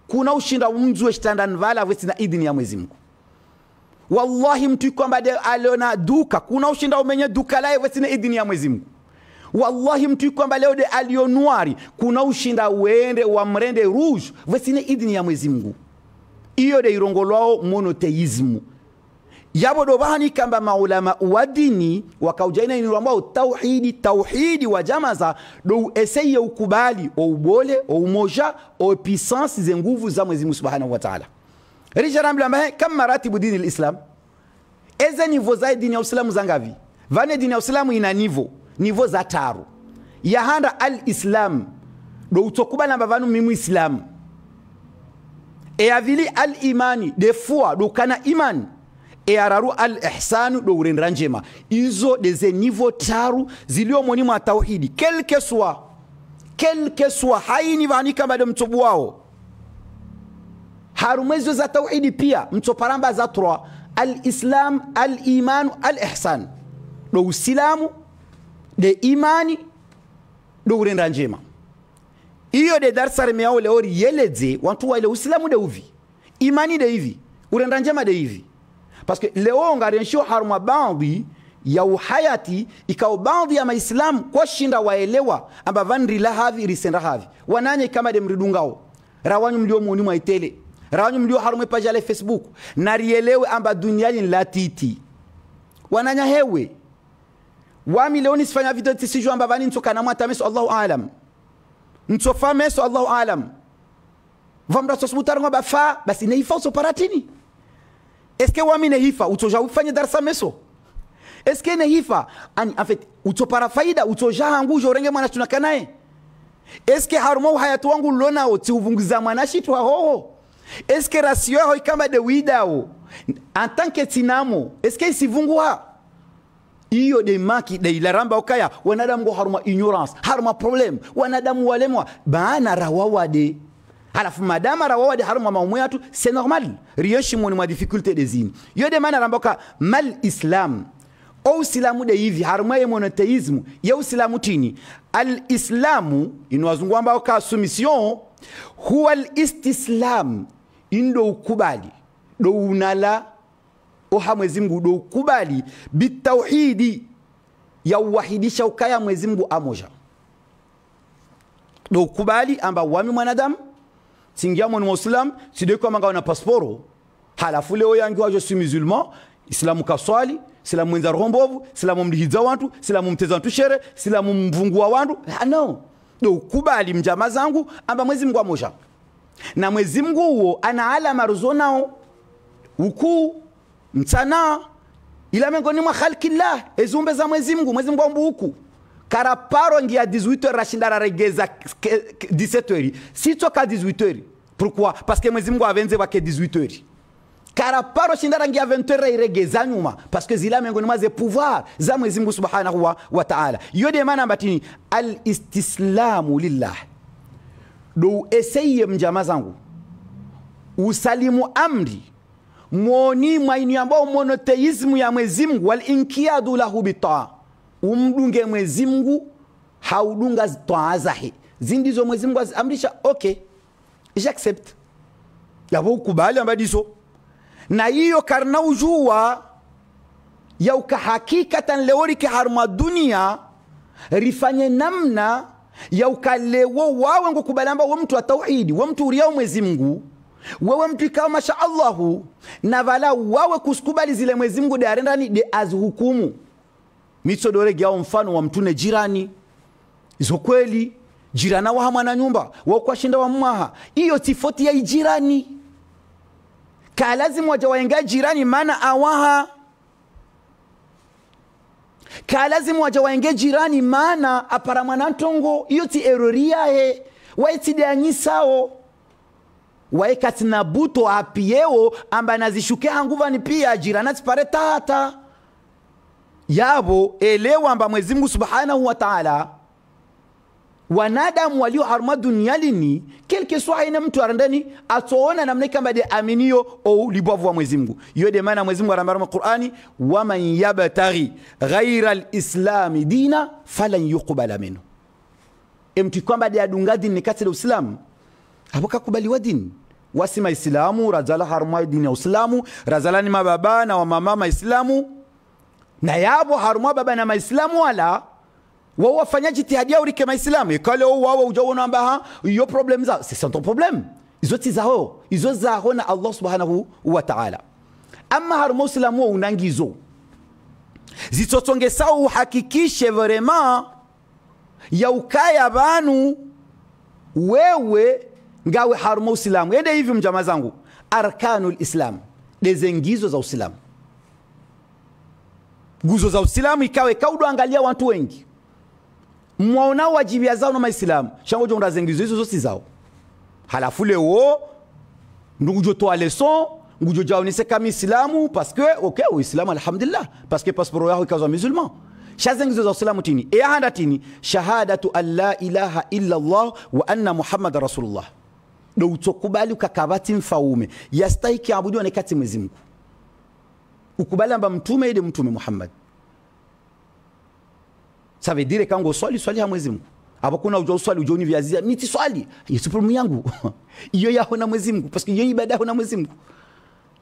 kuna ushinda umzwe shitandani vala vesi na idhini ya mwezi Mungu wallahi mtu kwamba aliona duka. Kuna ushinda umenye duka laye vesi na idhini ya mwezi mngu wallahi mtu kwamba leo de alionwari kuna ushinda wende wa mrende rouge vesi na idhini ya mwezi Mungu iyo de irongolwao monotheismu yabo do bani kamba maulama wa dini wakaujaina ni ambao tauhidi tauhidi wa jamaza do eseye ukubali o ubole o umoja o puissance ze nguvu za Mwenyezi Mungu Subhanahu wa Ta'ala. Rijana mlamba kama maratibu dini alislam eze nivo za dini ya Uislamu zangavi vane dini ya Uislamu ina nivo nivo za taru. Yahanda al-islam do utokubala namba vanu mimu islam e avili al-imani de do kana imani e araru al ihsanu do urendera njema izo deze nivo taru zilio moni mwa tauhidi. Soit quel que soit haini vani kama de mtobu wao. Harumwezo za tauhidi pia mtoparamba za trois. Al islam al iman al ihsan do usilamu de imani do urendera njema iyo de darsare meao leori yeledze wantu wa ile usilamu de uvi. Imani de hivi urendera njema de hivi parce que leo ngarensho harma baadhi ya uhayati ikao baadhi ya maislamu kwa shinda waelewa amba vanrila havi risenda havi. Wananye kama de mridungao rawanyu mlio muni mwaitele rawanyu mlio harume pajale facebook. Na rielewe amba duniani la titi wananya hewe. Wami leo nisifanya video tisijua amba vani ntokana mwata meso Allahu alam. Ntsofa meso Allahu alam. Vamra sosbutarngo bafa basi neifa usoparatini que wami nehifa utoja ufanye darasa meso? Eske nehifa ne hifa ani afet utopara faida utoja hangu jorenge mwana tunaka naye? Eske haruma harumo hayatu wangu lona oti uvunguza mwana shitu hoho? Est-ce que rasio ho ikamba de widao que tinamo est-ce que isivungua iyo de maki de ilaramba okaya wanadamu go haruma ignorance haruma problem wanadamu walemwa baana rawawade halafu madama rawawade haruma maumwe yatu c'est normal. Rien shimoni mwa difficulté des zini. Yo de mana ramboka mal islam. O usilamu de hivi haruma ye monotheisme ye usilamu tini. Al islamu inwazungu ambao ka huwa al istislam indo ukubali do unala oha mwezi mgu do ukubali bitauhidi ya uwahidisha ukaya mwezi mgu amoja. Do ukubali amba wami mwanadamu singia mwani muislam sideko manga na pasporo. Halafu leo yangi wa je suis musulman islamu kaswali silamu mwenza roho mbovu silamu mlihiza wantu silamu mteza wantu shere silamu mvungua wantu. Ah, no. Do kubali mjama zangu amba mwezi mungu amosha na mwezi mungu huo ana alama ruzonao ukuu mtana ila miongoni mwa khalqillah ezumbe za mwezi mungu mwezi mungu ambu huku karaparo ngia 18 rashinda raregeza 17 sitsoka 18 pourquoi? Parce que mwezi mungu avenze wake 18 karaparo shinda rangia 20 iregeza nyuma. Parce que zila miongoni mwa ze pouvoir za mwezi mungu subhanahu wa, wa ta'ala. Yode maana batini al istislamu lillah. Do eseye mjama zangu. Usalimu amri. Mwoni mwaini ambao monoteismu ya mwezi mungu walinkiyadu lahu bitaa umdunge mwezi mungu haudunga taa zahe zindizo mwezi mungu amrisha okay j'accepte yabo ukubali ambadiso na hiyo karna ujua ya ukahakikatan leorike harma dunia rifanye namna ya ukalewo wawe ngokubali amba we mtu wa tauhidi we uriao mwezi mungu wewe mtu ikawa masha allahu na vala wawe kusikubali zile mwezi mungu de arendani de azhukumu mitsodoregeao mfano wa mtune jirani. Izo kweli jirana waha mwana nyumba wakwashinda wa mwaha iyo tifoti ya ijirani. Kalazimu waja waenga jirani maana awaha. Kalazimu waja waenge jirani maana apara mwana ntongo iyo ti eroriahe waitideanyisao waekati na buto apiyeo amba nazishuke hanguvani pia jirana tipare tata yabo elewa amba mwezi mungu subhanahu wa taala wanadamu walio haruma dunialini kelke soit aina mtu arandani atoona namna kamba de aminio ou libwavu wa mwezi mungu. Iyo de maana mwezi mungu anambara qur'ani waman yabtaghi ghaira lislami dina falan yuqbala minhu. Emtu kwamba de adunga dini kati ya uislamu hapo kakubaliwa dini. Wasima Islamu razala haruma dini ya uislamu razala ni mababa na wamama maislamu na yabo haruma baba na maislamu wala wao wafanya jitihadi yao rike maislamu. Ikale wao ujaona amba ha iyo problem za c'est son problem. Izo ti zao izo zao na Allah subhanahu wa ta'ala. Ama haruma uislamu unangizo zitotongesao uhakikishe vraiment ya ukaya banu wewe ngawe haruma uislamu. Ende hivi mjama zangu. Arkanul islam. Dezengizo za uislamu nguzo za uislamu ikawe kaudo angalia watu wengi. Mwaonao wajibia zao na maislamu. Shango jonda zengizo hizo zosi zao. Halafu leo ndugu toa leson ngujo jaonese kama islamu parce que ok uislamu alhamdulillah parce que passeport yao ikazwa musulman shazengizo za uislamu tini? E handa tini? Shahadatu an la ilaha illa allah wa anna muhammad rasulullah. Do utokubali ukakabati mfaume. Yastahiki abudiwa ne kati mwezi mungu ukubali amba mtume ile mtume muhammad. Ça veut dire kango swali swali ya mwezi mungu. Hapo kuna ujo swali ujo univyazia niti swali. Yesu problem yangu. Iyo yaho na mwezi mungu. Parce que iyo ibada yaho na mwezi mungu.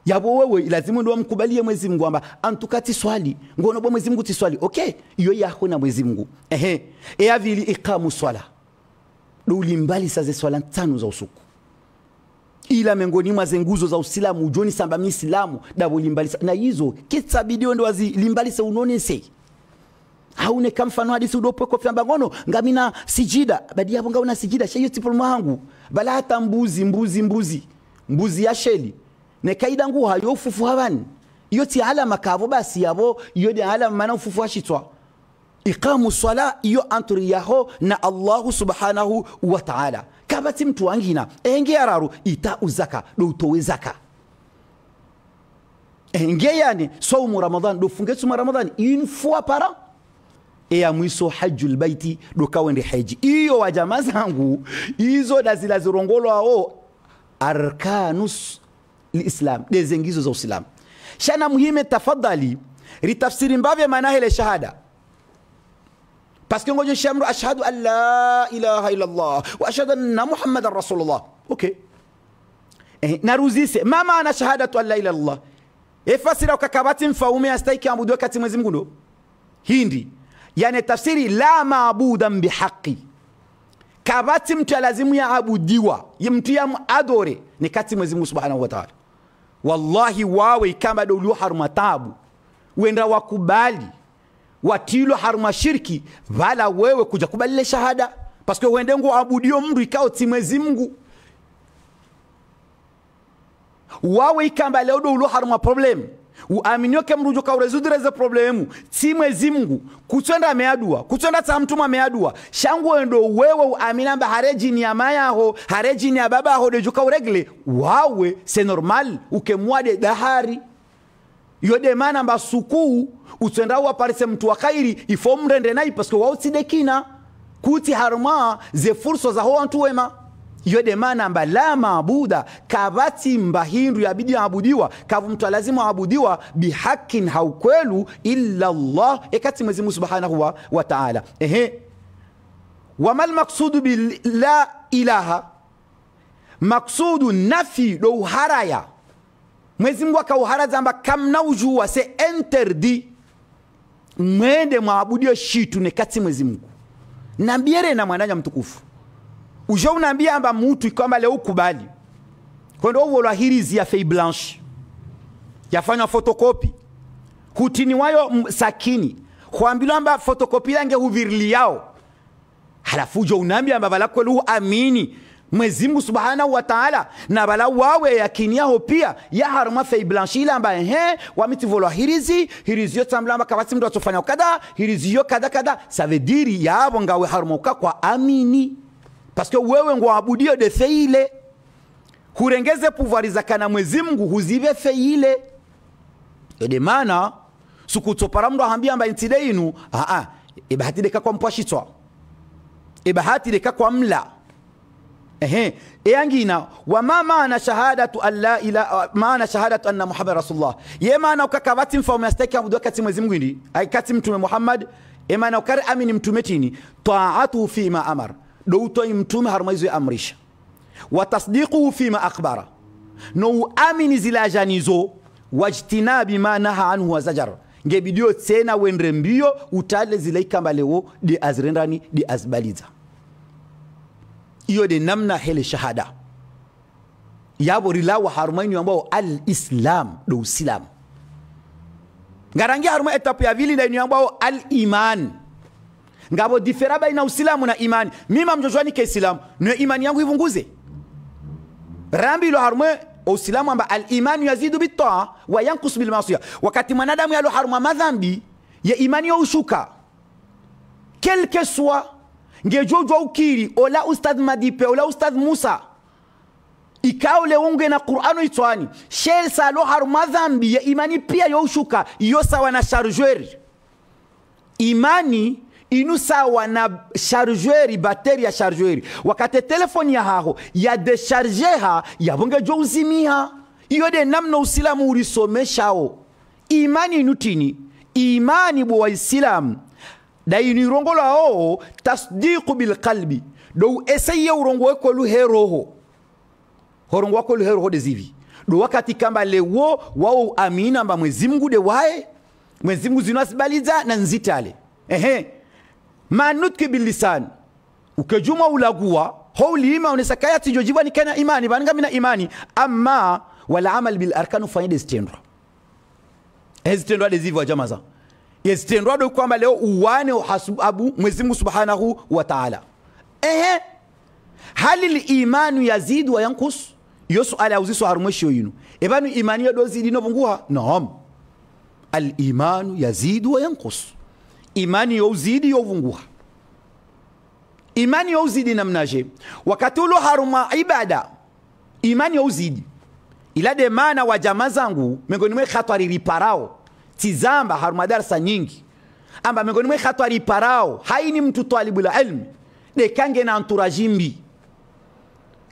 Yabo wewe lazima ndo mkubalie mwezi mungu kwamba antukati swali. Ngono bwa mwezi mungu ti swali. Okay iyo yaho na mwezi mungu. Ehe. E avili iqamu swala. Do ulimbali saze swala tano za usiku ila miongoni mwa zenguzo za usilamu ujoni samba misilamu dabo limbalisa na hizo kitsabidio ndo wazi limbalisa unonese haune kamfano hadisi udopwe kwa fiamba ngono ngamina sijida. Badi yapo ngauna sijida shayo tipo mwangu bala hata mbuzi mbuzi mbuzi mbuzi ya sheli. Ne kaida ngu hayo ufufu habani iyo ti alama kavo basi yabo iyo ni alama mana ufufu hashitwa iqamu swala iyo antri yaho na allahu subhanahu wa ta'ala kabati mtu wangina enge araru ita uzaka do utowe zaka enge yani saumu ramadan do funge suma ramadan une fois par e ya mwiso hajjul baiti do kawende haji. Iyo wa jamaa zangu hizo zirongolo ao arkanus lislam dezengizo za uislamu shana muhime tafadhali ritafsiri mbavye maana ile shahada parce que ngojo shamru ashhadu an la ilaha illa allah wa ashhadu anna muhammadan rasulullah. Okay eh, naruzise. Mama ana shahadatu an la ilaha illallah? Efasira ukakabati mfaume astaiki abudiwe wakati mwezi mungu hindi yani tafsiri la maabudan bihaqi. Kabati mtu alazimu ya abudiwa mtu ya adore ni kati mwezi mungu subhanahu wa ta'ala. Wallahi wawe kama doliwa haruma tabu wenda wakubali watilo haruma shirki vala wewe kuja kubalile shahada. Paske wende ngo abudio mndu ikao timwezi mngu wawe ikamba leo ulo haruma problem. Uaminioke mrujo kaurezudireze problemu timwezi mngu kutwenda meadua kutwenda ta mtuma meadua. Shangu endo wewe uaminamba harejini ya mayaho harejini ya baba aho dejuka uregle wawe se normal ukemwade dahari yode mana mba sukuu utswenda uwaparise mtu wa khairi ifo mrende nai paske wautsidekina kuti harma ze furso za ho wantu wema. Yode mana mba la maabuda kavati mba hindu yabidi abudiwa kavu mtu lazima abudiwa bihakin haukwelu illa Allah ekati mwezi Mungu subhanahu wa, wa ta'ala. Ehe. Wama lmaksudu bi la ilaha maksudu nafi do uharaya mwezi Mungu akauharaza amba kamna ujua se interdi mwende mwabudio shitu nekati mwezi Mungu nambiere na mwananya mtukufu. Ujo unaambia amba mutu ikwamba leo ukubali. Kwendo uvolwa hirizi ya fei blanche. Yafanywa fotokopi. Hutini wayo sakini. Huambilwa amba fotokopi yange huvirili yao. Halafu ujo unaambia amba vala kwelu amini mwezi Mungu subhanahu wa ta'ala na bala wawe yakini yaho pia ya haruma fei blanche he amba ehe wamitivolwa hirizi hirizi yo tambla amba kabati mndu atofanya kada hirizi yo kada kada. Ça veut dire yabo ngawe haruma uka kwa amini. Parce que wewe ngo abudio de feile hurengeze puvarizakana zakana mwezi Mungu huzive feile ede mana sukutsopara mndu ahambia amba intide inu a a ibahati deka kwa mpwashitwa ibahati deka kwa mla ehe eyangina wama maana shahadatu alla ila maana shahadatu anna muhammad rasulullah? Ye maana ukaka vati mfaume astaki abudu kati mwezi Mungu ndi ai kati mtume muhammad e maana ukari amini mtume tini taatuhu fima amar. Do utoi mtume harumaizo amrisha. Wa tasdiquhu fima akhbara. No uamini zilajanizo wajtinabi ma naha anhu wa zajar. Ngebidio tena wendre mbio utale zilaikamba lewo di azrendani di azbaliza iyo de namna hele shahada. Yabo rilawa harumaini ambao al-islam do usilam ngarangi haruma etapu ya vili ndaini ambao al-iman. Ngabo difera baina usilamu na imani. Mima mjojwani ke islamu nwe imani yangu ivunguze rambi lo harume usilamu amba al iman yazidu bitaa wa yankus bil masiya. Wakati mwanadamu yalo haruma madhambi ya imani yo ushuka. Quel que soit ngejojwa ukiri ola ustadh madipe ola ustadh musa. Ikao le wonge na qur'ano itwani shel salo haru madhambi ya imani pia yo ushuka yo sawa na chargeur. Imani inu sawa na chargeur bateri ya chargeur. Wakati telefoni ya haho ya decharge ha yabonge jo uzimiha. Iyo de namna usilamu ulisomeshao imani inutini imani bo waislamu da ini rongola o tasdiqu bil qalbi. Do esaye urongo wako lu heroho horongo wako lu heroho de zivi do wakati kamba lewo wao amina mba mwezi Mungu de wae mwezi Mungu zinasibaliza na nzitale ehe. Manutki bilisan ukejuma ulaguwa houliima tijojiwa ni kena imani banga mina imani. Amma wala amal bil arkanu fanyide zitendwa ezitendwa de zivi wa jamaza yezitendwa do kwamba leo uwane hasabu Mwenyezi Mungu Subhanahu wa Ta'ala. Ehe. Hali imanu yazidu wa yankus yo suala ya uziso harumwisho yinu. Ebanu imani yo zidi no bunguha naam. Al imanu yazidu wa yankus imani yo uzidi yo vunguha. Imani yo uzidi namnaje wakati ulo haruma ibada imani yo uzidi. Ila de maana wa jamaa zangu miongoni mwe khatwari riparao tizamba haru madarasa nyingi. Amba miongoni mwe khatwari aliparao haini mtu talibu la ilmi de kange na anturajimbi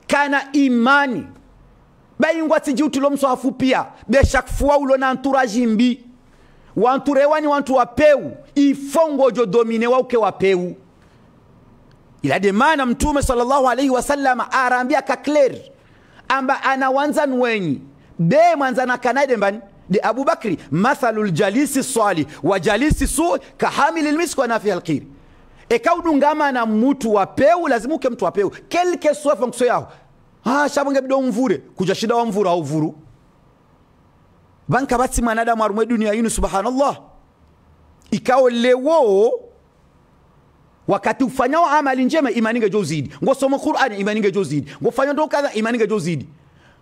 kana imani. Bayingwa mso mswahafu pia beshakfua ulo na anturajimbi wanturewani wantu wapeu. Ifongojo domine wauke wapeu. Ila de maana mtume sallallahu alaihi wasallam arambia kakler amba anawanza nwenyi. Be mwanza na kanade Abu Bakri, mathalu ljalisi swali wa jalisi su kahamili lmiski wa nafiha lkiri ekaudungama na mutu wa peu lazima uke mtu wa peu. Kelke soit fonction yaho ah, shabonge bido mvure. Kuja shida wa mvura au vuru. Banka batsi mwanadamu arumwe dunia yinu subhanallah. Ikawo lewo wakati ufanyao amali njema imaninge jo zidi. Ngosoma qur'ani imaninge jo zidi. Ngofanya ndo kadha imaninge jo zidi.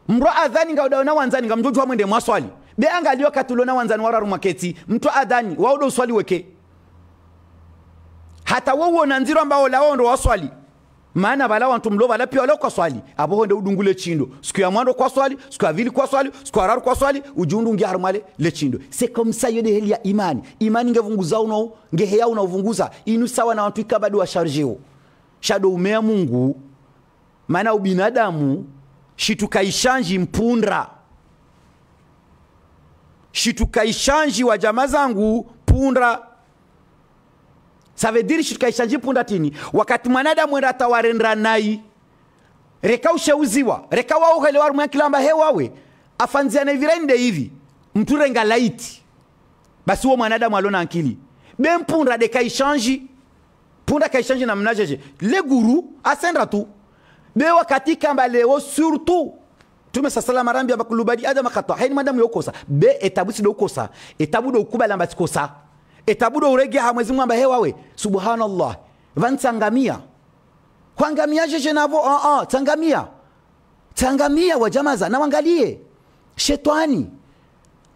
Mro adhani ngaudaona wanzani ngamjojo wa mwende mwaswali be angalio katulona wanzani wararu maketi. Mtu adhani waudo uswali weke. Hata wowo na nziro ambao lao ndo waswali. Maana bala wantu mlo bala pia wala kwa swali. Abo honde udungule chindo. Siku ya mwando kwa swali siku ya vili kwa swali siku ya raru kwa swali ujundu ngi harmale le chindo. Comme ça yode heli ya imani. Imani ngevunguza uno ngeheya unaovunguza inu sawa na watu ikabadu wa sharjeo. Shado umea mungu. Maana ubinadamu shitukaishanji mpundra shitukaishanji wa jama zangu punda. Savediri shitukaishanji punda tini? Wakati mwanadamu enda tawarendra nai reka usheuziwa reka wauhelewa rumya kilamba hewawe afanzia na virende hivi mturenga laiti. Basi huo mwanadamu alona akili be mpunda de kaishanji punda kaishanji na mnajeje le guru asendra tu. Be wakati kamba leo surtout tume sasala marambi abakulubadi adama kata haini madamu yokosa. Be etabu sido ukosa etabu do kubala mbatikosa etabu do urege ha mwezi mwamba hewawe subhanallah. Vantangamia kwangamia jeje navo uh -uh, tangamia tangamia wajamaza na wangalie. Shetani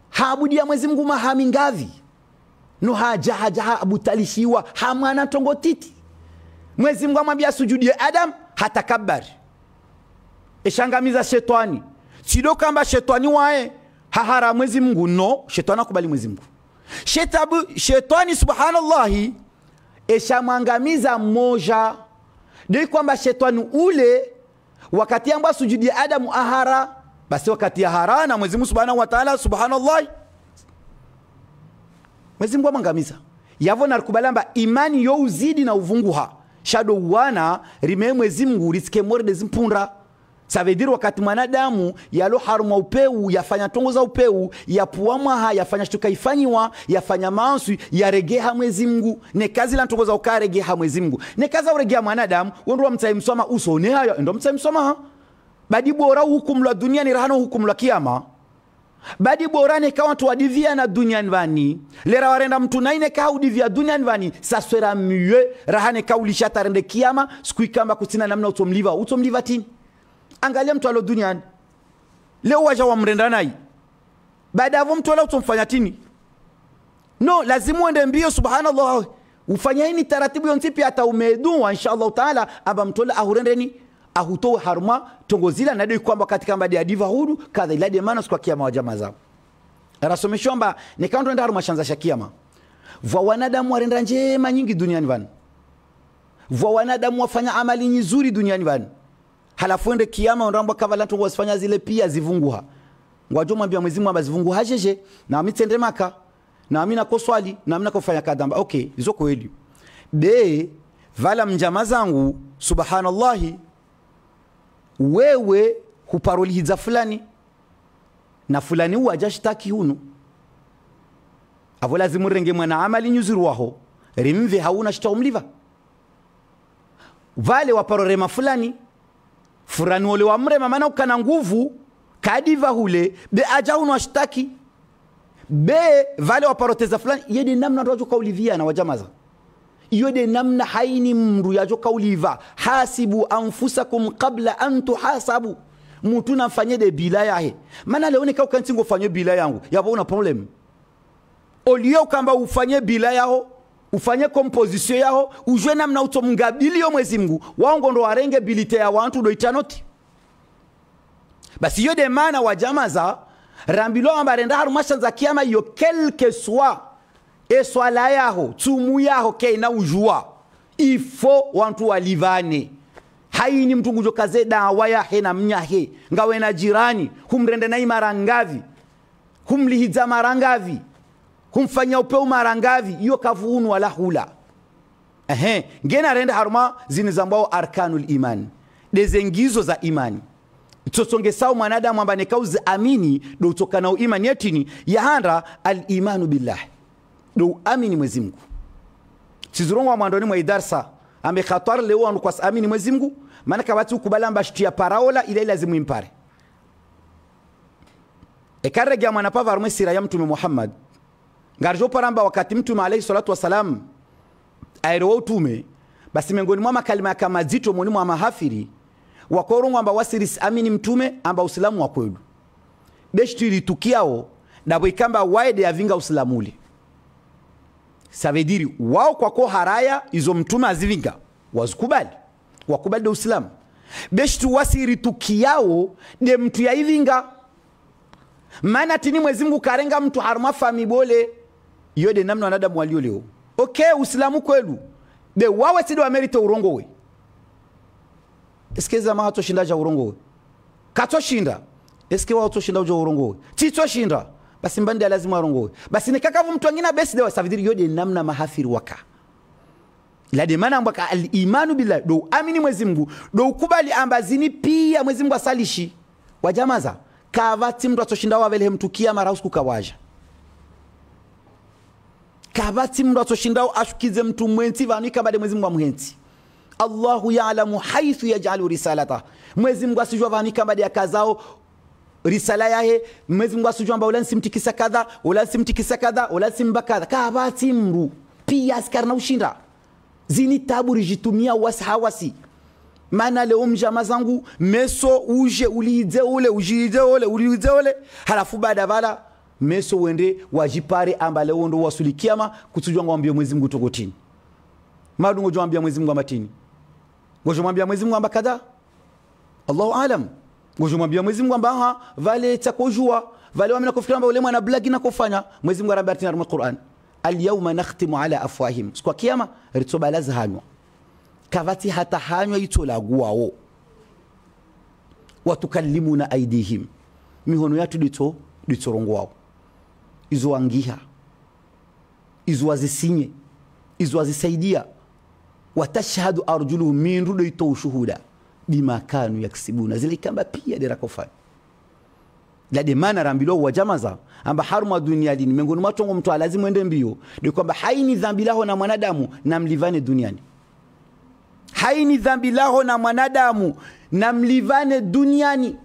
haabudia mwezi mngu mahami ngavi no hajahajaha abutalishiwa. Hamwana tongotiti mwezi mngu amwambia sujudie adam hatakabari eshangamiza shetani sido kamba shetani wae hahara mwezi mungu. No shetani akubali mwezi mungu. Shetabu shetani subhanallahi eshamwangamiza mmoja. Dei kwamba shetani ule wakati ambao sujudi adamu ahara basi wakati ahara na mwezi mungu subhanahu wa ta'ala subhanallahi. Mwezi mungu amwangamiza. Yavo narikubalamba imani yo uzidi na uvunguha. Shado wana rime mwezi mungu risike morde zimpunda savediri wakati mwanadamu yaloharumwa upeu yafanya tongo za upeu yapua mwaha yafanya shtuka ifanyiwa yafanya manswi yaregeha mwezi mngu ne kazi la ntongo za ukaregeha mwezi mngu ne kazi uregea mwanadamu wendo wa mtsai msoma uso ne haya ndo mtsai msoma badi bora hukumu la dunia ni rahano hukumu la kiyama. Badi bora ne kawa tuadivia na duniani vani. Lera warenda mtu naine ka udivia duniani vani. Saswera mieux rahane kaulisha rende kiyama siku ikamba kusina namna utomliva. Utomliva tini angalia mtu alo duniani. Leo waja wamrenda nai baada yavo mtu ala utomfanya tini. No lazima uende mbio subhanallah. Ufanya hini taratibu yonsipi hata umeduwa inshallah taala aba mtola ahurendeni. Ahutowe haruma tongozila nadoi kwamba katika mbadi ya diva hudu kadha iladi maana siku kiyama wa jamaa zao. Rasomeshwa mba nikando enda haruma shanza shakiyama vwa wanadamu warenda njema nyingi duniani vanu vwa wanadamu wafanya amali nyizuri duniani vanu halafu ende kiyama ondambwa kavala ntu wasifanya zile pia zivunguha. Ngwajo mwambia mwezi mwamba zivunguha jeje na mitende maka. Na amina koswali na amina fanya kadamba okay izo kweli. Be vala mjama zangu subhanallahi wewe huparolihiza fulani. Na fulani huwa ajashtaki hunu. Avo lazimu renge mwana amali nyuzuru waho. Rimve hauna shita umliva vale waparorema fulani furani wole wamrema maana ukana nguvu kadiva hule be aja uno ashtaki be vale waparoteza fulani yede namna ndo kauliviana wajamaza yode namna haini mndu yajokauliva hasibu anfusakum qabla an tuhasabu. Mutu nafanye de bila yahe. Maana leone ka ukantingo fanye bila yangu yabo una problem. Olio kamba ufanye bila yao ufanye composition yao ujue namna utomngabili yo mwezi mngu waongo ndo warenge bilite ya wantu ndo itanoti. Basi yo de maana wa jamaza rambilo ambarenda haru mashanza kiyama yo quelque soit eswala yaho tsumu yaho keina ujua. Ifo wantu walivane. Haini mtu ngujo kaze dawa yahe na mnyahe ngawe na jirani humrende na imara ngavi. Humlihidza mara ngavi humfanya upeu mara ngavi iyo kavunu wala hula. Ehe ngena renda haruma zini zambao arkanul iman. Dezengizo za imani tsotsongesao mwanadamu amba nekauzi amini do utokanao imani yetini yahanda alimanu billahi do amini mwezi mngu chizirongwa mwandoni mwa idarsa ambe khatar leo anu kwa amini mwezi mngu maana kabati ukubala amba shitia paraola ile lazimu impare. Ekarege mwana pava rumwe sira ya mtume muhammad ngarjo paramba wakati mtume alayhi salatu wasalam aerewa utume basi miongoni mwa makalima yaka mazito moni mwa mahafiri wakorongwa amba wasiris amini mtume amba usilamu wa kwelu beshtiri tukiao dabo ikamba waede yavinga usilamu ule. Savediri wao kwako haraya izo mtume azivinga wazikubali wakubali de usilamu beshtu wasiritukiao de mtu yaivinga maana tini mwezi mungu karenga mtu haruma fami bole yode namna wanadamu walio leo. Okay usilamu kwelu de wawe sidi wamerite urongo we. Eske zama hatoshinda ja urongo we? Katoshinda. Eske wao toshinda uja urongo we? Titoshinda basi mbandi lazima urongo we. Basi nikakavu mtu wangina besi dewa savidiri yode namna mahafiri waka. Lade mana mbaka alimanu billahi do amini mwezi mungu do ukubali ambazini pia mwezi mungu asalishi. Wajamaza kavati mndu atoshinda wavele mtukia mara usiku kawaja kavati mndu atoshindao ashukize mtu mwenzi vanu ikabade mwezi mungu mwenzi allahu yalamu haithu yajalu risalata. Mwezi mungu asijua vanu ikabade yakazao risala yahe. Mwezi mungu asijua amba ulansimtikisa kadha ulansimtikisa kadha ulansimba kadha. Kabati mru pia askari na ushinda. Zini tabu rijitumia wasi hawasi. Maana leo mjama zangu meso uje uliidze ule ujiidze ule uliidze ule halafu baada vala meso wende wajipare ambale wondo wasuli wasulikiama kutujwa ngwambia mwezi Mungu tokotini madu ngojo ambia mwezi Mungu amatini ngojo ambia mwezi Mungu amba kadha Allahu alam. Ngojo ambia mwezi Mungu amba ha vale takojua vale wamina kufikira amba ule mwana blagi na kufanya mwezi Mungu arambia tina Qur'an. Alyawma nakhtimu ala afwahim sikuwa kiyama ritsoba lazhanwa kavati hata hanywa itolaguwawo watukallimuna aidihim. Mihono yatu dito ditorongwawo izo wangiha izo wazisinye izo wazisaidia watashhadu arjuluhum mindu doito ushuhuda. Bima kanu zile ikamba pia derakofanya mana rambilo wajamaza amba haruma dunia dini miongoni mwatongo mtu alazimu ende mbio ni kwamba haini dhambi laho na mwanadamu na mlivane duniani. Haini dhambi laho na mwanadamu na mlivane duniani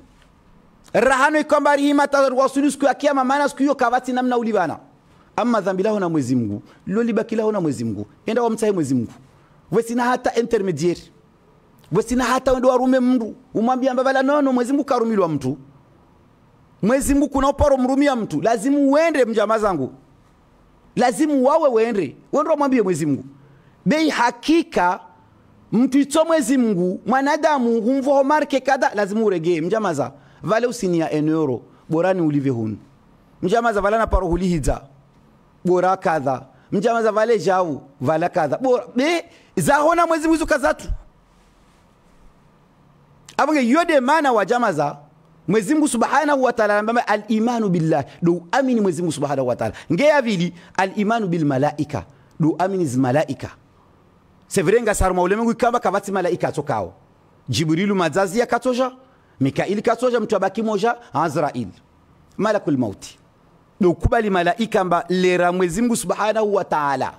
rahano ikwamba himata ya kiyama maana siku hiyo kavati namna ulibana ama dhambi lao na Mwenyezi Mungu lolibaki lao na Mwenyezi Mungu. Enda wamsahe Mwenyezi Mungu. Wesina hata intermediary. Wesina hata ndo warume mndu bala no nono Mwenyezi Mungu karumilwa mtu. Mwenyezi Mungu kuna uporo mrumia mtu. Lazimu uende mjama zangu. Lazimu wawe wende wendo mwambie Mwenyezi Mungu. Bei hakika mtu ito Mwenyezi Mungu mwanadamu humvoho marke kada lazimu uregee mjamaza vale usinia enero borani ulive hunu mjamaza vala na paro hulihidza bora kadha. Mjamaza vale jau vala kadha. Bora be zahona mwezi mwizu kazatu. Avange yode mana wa jamaza mwezi Mungu subhanahu wa ta'ala anambia al-imanu billah. Do amini mwezi Mungu subhanahu wa ta'ala ngeya vili al-imanu bil malaika. Do amini z malaika. Severenga saruma ikamba kavati malaika atokao jibrilu mazazi yakatosha mikaili kasoja mtu abaki moja azrail. Malakul mauti. Dokubali malaika mba lera mwezi Mungu subhanahu wa ta'ala.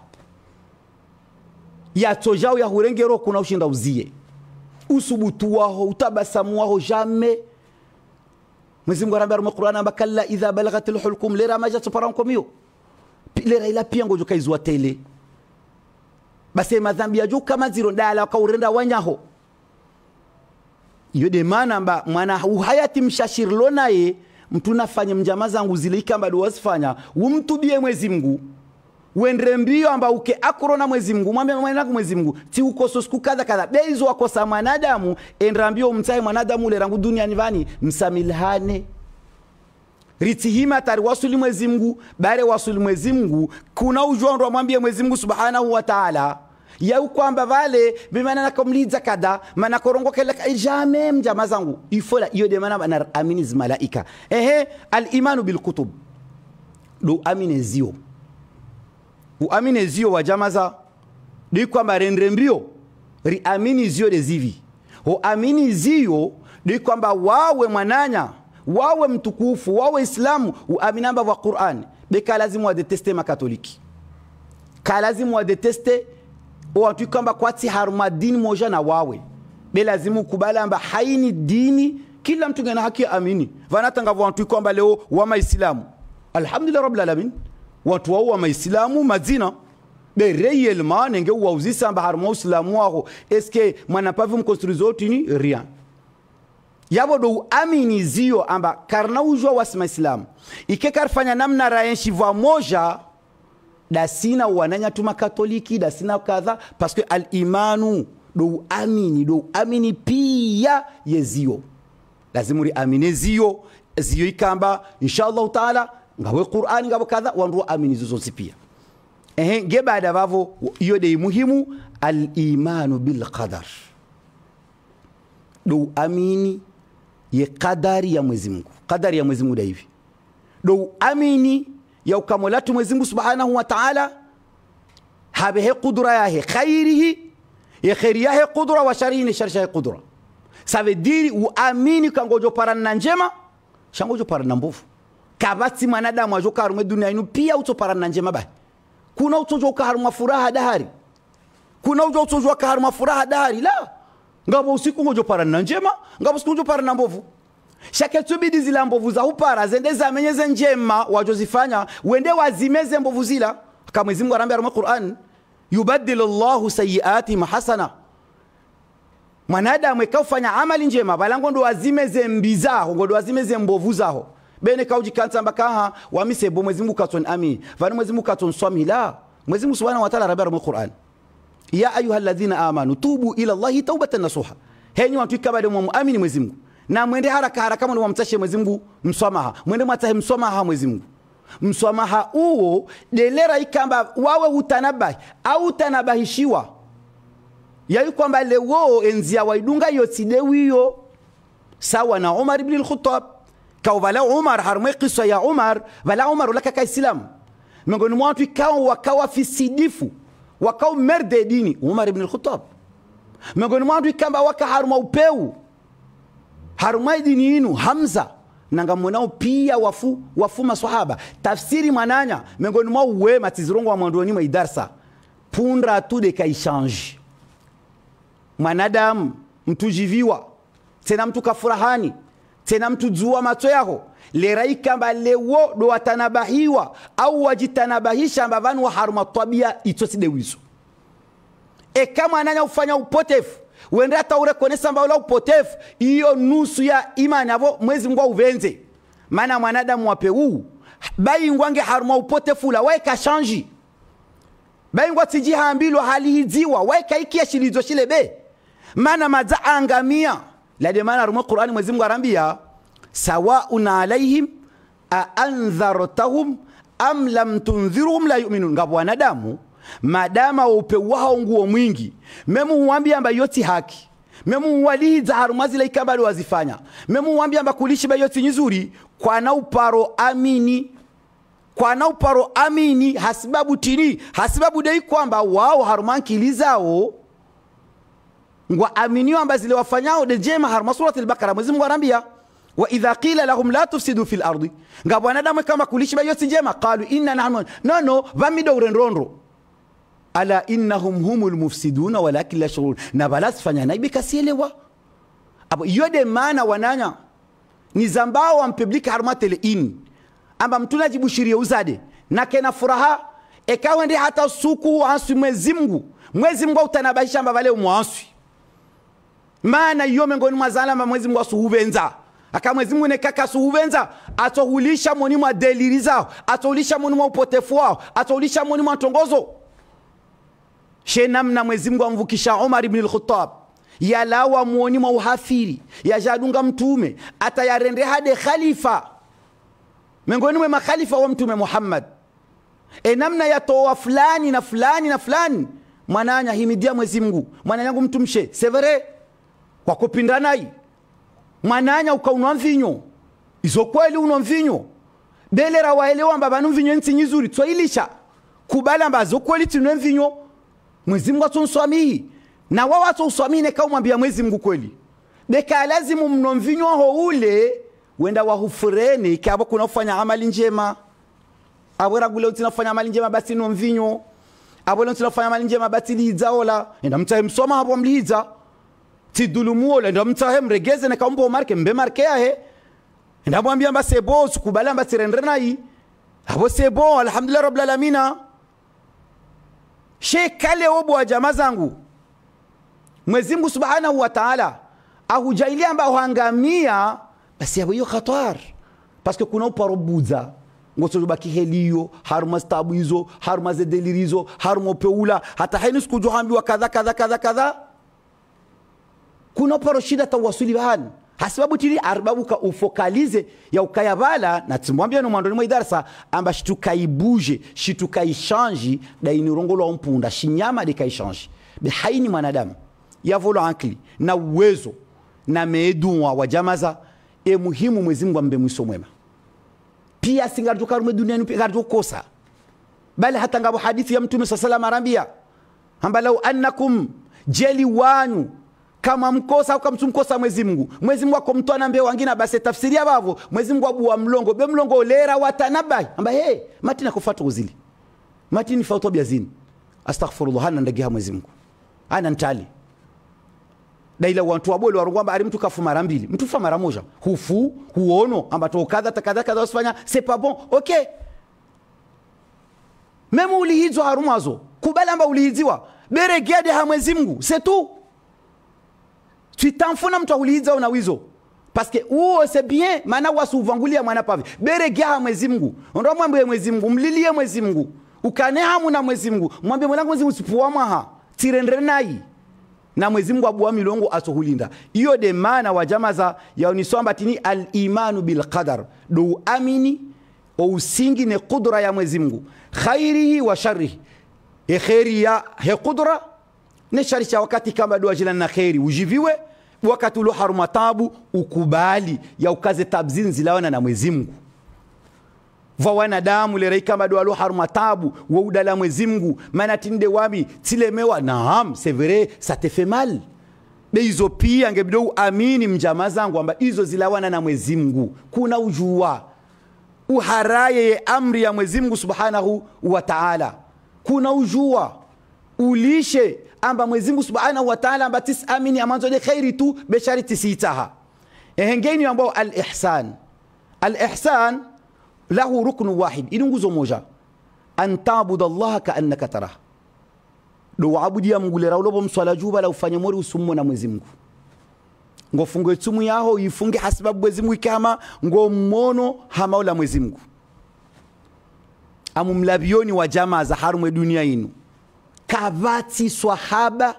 Yatojao ya hurengero kuna ushinda uzie. Usubutu waho utabasamu waho jamais mwezi Mungu anambia Qur'an amba kalla idha balagatil alhulqum lera maja toparankomio lera ila pia ngojo kaizwa tele. Base madhambi ya juu kama ziro ndala kaurenda wanyaho iyo de maana mba mwana uhayati mshashirilo naye mtu nafanye mjama zangu zile ikamba duwasifanya umtubie mwezi mngu. Wendre mbio amba uke akorona mwezi mngu mwambia mwanangu mwezi mngu ti ukoso siku kadha kadha. Beizo wakosa mwanadamu endera mbio mtae mwanadamu ule rangu duniani vani? Msamilhane. Ritihima tari wasuli mwezi mngu bare wasuli mwezi mngu kuna ujondo mwambie mwezi mngu subhanahu wa ta'ala yau kwamba vale bimana nakomliza kada mana korongo kela jame mjama zangu. Ifola iyo de mana bana amini malaika. Ehe al imanu bil kutub. Do amine zio. Uamine zio wa jamaza di kwamba rendrembio ri amini zio de zivi. U amini zio di kwamba wawe mwananya wawe mtukufu wawe islamu. Uaminamba wa qur'an. Beka lazimu wadeteste makatoliki. Ka lazimu wadeteste watu kwamba kwati haruma dini moja na wawe. Be lazimu ukubali amba haini dini kila mtu ngena haki amini. Vanatanga watu kwamba leo wa maislamu. Alhamdulillah rabbil alamin watu wao wa maislamu mazina. Be réellement nenge wauzisa amba haruma uislamu wao eske mwanapavi mkonstruizo otini rien yabo do amini zio amba karna ujwa wa maislamu. Ike karfanya namna raenshi vwa moja dasina wananya tuma katoliki dasina kadha parce que al imanu do amini do amini pia yezio lazima ri amine zio zio ikamba inshallah taala ngawe qur'ani ngabo kadha wandu amini zizo pia. Ehe nge baada bavo iyo de muhimu al imanu bil qadar. Do amini ye qadari ya Mwenyezi Mungu. Qadari ya Mwenyezi Mungu da hivi. Do amini ya ukamolatu Mwenyezi Mungu Subhanahu wa Ta'ala habehe kudura yahe khairihi ya khairi yahe kudura wa sharihi ni shari yahe kudura. Ça veut uamini kangojo parana na njema shangojo parana na mbovu. Kabati mwanadamu ajo karume dunia inu pia uto parana na njema bai kuna utojo ukaharumwa furaha dahari? Kuna ujo utojo ukaharumwa furaha dahari? La! Ngabo usiku ngojo parana na njema ngabo usiku ngojo parana na mbovu shake tubidi zila mbovu za upara zende zamenyeze njema wajozifanya wende wazimeze mbovu zila. Kama Mwenyezi Mungu anambia katika Qur'an yubaddilu Allahu sayiatihim hasana mwanadamu ekafanya amali njema balango ndo wazimeze mbi zaho ngo wazimeze mbovu zaho. Bene kaujikansamba kaha wamisebo wamise bo Mwenyezi Mungu katon ami. Vanu Mwenyezi Mungu katon swami la. Mwenyezi Mungu Subhanahu wa Ta'ala anambia katika Qur'an. Ya ayyuhalladhina amanu tubu ila Allahi taubatan nasuha. Henyi watu ikabade mwamuamini Mwenyezi Mungu na mwende haraka haraka kama mwamtashe Mwenyezi Mungu mswamaha. Mwende mwatahe mswamaha Mwenyezi Mungu. Mswamaha uo delera ikamba wawe utanabahi au utanabahishiwa. Yayi kwamba lewo ya waidunga yotidewiyo sawa na Umar ibn al-Khattab. Kao vala Umar harmwe kisa ya Umar vala Umar ulaka ka Islam miongoni mwa watu ikao wakawa fisidifu wakao merde dini Umar ibn al-Khattab. Miongoni mwa watu ikamba wakaharuma upeu harumai dini inu Hamza nanga mwanao pia wafu wafu maswahaba. Tafsiri mwananya miongoni mwa wema tizirongo wa mwandoni mwa idarsa. Pundra tu de kaishange mwanadamu mtujiviwa tena mtu kafurahani. Tena mtu jua macho yako. Lerai kamba lewo do watanabahiwa au wajitanabahisha amba vanu wa haruma tabia itotidewizo e kama ananya ufanya upotefu wende hata ule urekonesa mbao la upotefu iyo nusu ya imani avo mwezi mngwa uvenze. Maana mwanadamu wapeu baingwange haruma upotefu la waika shanji. Baingwa tijihambilwa halihidziwa waeka ikia shilizo shile be maana maza angamia lade maana rumwe qur'ani mwezi mungu arambia sawaun alaihim aandhartahum am lam tundhirhum la yu'minun. Ngabo wanadamu madama upe wao nguo mwingi. Memu huambia amba yoti haki. Memu harumazi wazifanya. Memu huambia amba kulishi ba yoti nyizuri kwana uparo amini. Kwana uparo amini hasibabu tini hasibabu dei kwamba wao harumankili zao ngwa aminiwa amba zile wafanyao de jema haruma surati al-Baqara Mwenyezi Mungu anambia wa idha qila lahum la tufsidu fil ardi. Ngabwanadamu kama kulishi ba yoti njema qalu inna nahnu no no vamido urendrondo ala innahum humul mufsiduna walakin la shurun na balas fanya naibi kasielewa abo yode maana wananya. Ni zambao wa mpublika harmatele in amba mtuna jibushiria uzade. Na kena furaha ekawa ndi hata suku aswi mwezi Mungu. Mwezi Mungu utanabaisha amba vale umwaswi maana iyo mengoni mazala amba mwezi Mungu asuhuvenza. Aka mwezi Mungu nekaka suhuvenza atohulisha moni mwa deliri zao. Atohulisha moni mwa upotefu wao. Atohulisha moni mwa tongozo she namna Mwenyezi Mungu amvukisha Umar ibn al-Khattab. Yalawa muoni mwa uhafiri yajadunga mtume atayarende hade khalifa. Miongoni mwa makhalifa wa mtume Muhammad. E namna yatoa fulani na fulani na fulani mwananya himidia Mwenyezi Mungu. Mwananyangu mtumshe severe kwa kupindanai mwananya ukaunwa mvinyo. Izo kweli unwa mvinyo. Delera waelewa mbabanu mvinyo nti nyizuri twailisha kubala mbazo kweli tinwe mvinyo Mwenyezi Mungu atonswamihi na wao atonswamihi neka umwambia Mwenyezi Mungu kweli. Beka lazimu mno ho ule wenda wahufureni kabo kuna kufanya amali njema. Abora gule utina kufanya amali njema basi no mvinyo. Abwera utina kufanya amali njema basi liidza ola. Enda mtahe msoma hapo mliza. Tidulumu ola enda mtahe mregeze na kaumbo marke mbe marke yahe enda mwambia basi bo sukubala basi rendrenai abo sebo alhamdulillah rabbil alamina shekale kale wa jamaa zangu. Mwenyezi Subhanahu wa Ta'ala ahujailia amba uhangamia basi hiyo khatar. Paske kuna uparo buza ngoso baki helio haruma stabu hizo haruma zedelirizo haruma hata haini siku johambiwa kadha kadha kadha kadha. Kuna uparo shida tawasuli bahani hasibabu tili arbabu ka ufokalize ya ukayabala na timwambia no mwandoni mwa idarasa amba shitukaibuje shitukaishanji daini rongolo wa mpunda shinyama dikaishanji. Bihaini mwanadamu yavolo ankli na uwezo na meedunwa wa jamaza e muhimu mwezi mungu ambe mwiso mwema. Pia singaritukarume duniani pia garitukosa bali hata ngabo hadithi ya mtume saa salam arambia amba lau annakum jeli wanyu kama mkosa au kama mtumkosa mwezi mungu mwezi mungu akomtwana mbe wangina basi tafsiria bavo mwezi mungu abuwa mlongo be mlongo olera watanabai amba he mati nakufata uzili. Mati ni fautwa biazini astaghfirullah hana ndagiha mwezi mungu. Ana ntali. Daila wantu wabole warungwamba ari mtu kafu mara mbili. Mtu fa mara moja. Hufu huono amba to kadha takadha kadha usfanya c'est pas bon. Ok. Meme ulihizwa harumazo. Kubali amba ulihiziwa beregede ha mwezi mungu. C'est tout twitamfuna mtu aulihiza una wizo. Que uo c'est bien maana wasuvangulia mwana pavi beregea ha mwezi mungu ndo mwambie mwezi mungu mlilie mwezi mungu ukane hamu na mwezi mungu mwambie mwanangu mwezi mungu sipuwa mwaha. Tirendre nayi na mwezi mungu abuwa milongo asohulinda iyo de maana wa jamaza yaoniswamba tini alimanu bilqadar. Do uamini usingi ne kudra ya mwezi mungu khairihi wa sharihi ekheri ya he kudra ne shari wakati kama dua jilani na kheri ujiviwe wakati ulo haruma tabu ukubali ya ukaze tabzin zilawana na mwezi mungu. Va wanadamu lerei kama do alo haruma tabu wo udala mwezi mungu. Mana tinde wami tilemewa naam c'est vrai ça te fait mal. Be hizo pia ngebido uamini mjama zangu amba izo zilawana na mwezi mungu. Kuna ujua uharaye ye amri ya mwezi mungu subhanahu wa ta'ala. Kuna ujua ulishe amba mwezi mungu subhanahu wa ta'ala amba tisamini amanzo de khairi tu beshari tisitaha ehengeni ambao al-ihsan. Al-ihsan lahu ruknu wahid. Ili nguzo moja. An tabuda ka kaannaka waabudia mungu lera ulobo mswala juba la ufanye mori usummo na mwezi mungu. Ngo funge tsumu yaho ifunge hasibabu mwezi mungu kama ngo mmono hamaula mwezi mungu. Amumlabioni wa jamaa za harumwe dunia inu kavati swahaba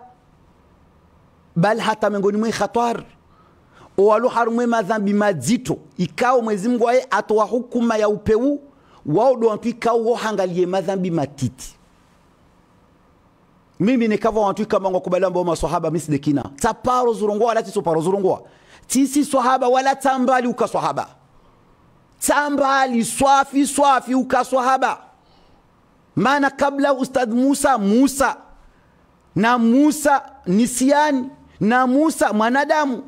bal hata miongoni mwe khatar. Owalo harumwe madhambi mazito ikao mwezi mungu aye atoa hukuma ya upeu wao do wantu ikao wohangalie madhambi matiti. Mimi nikava kama ngokubali ambao maswahaba misidekina taparo zurungwa wala tisoparo zurungoa tisi swahaba wala tambali uka swahaba. Tambali swafi swafi uka swahaba maana kabla ustadh Musa Musa. Na Musa nisiani na Musa mwanadamu.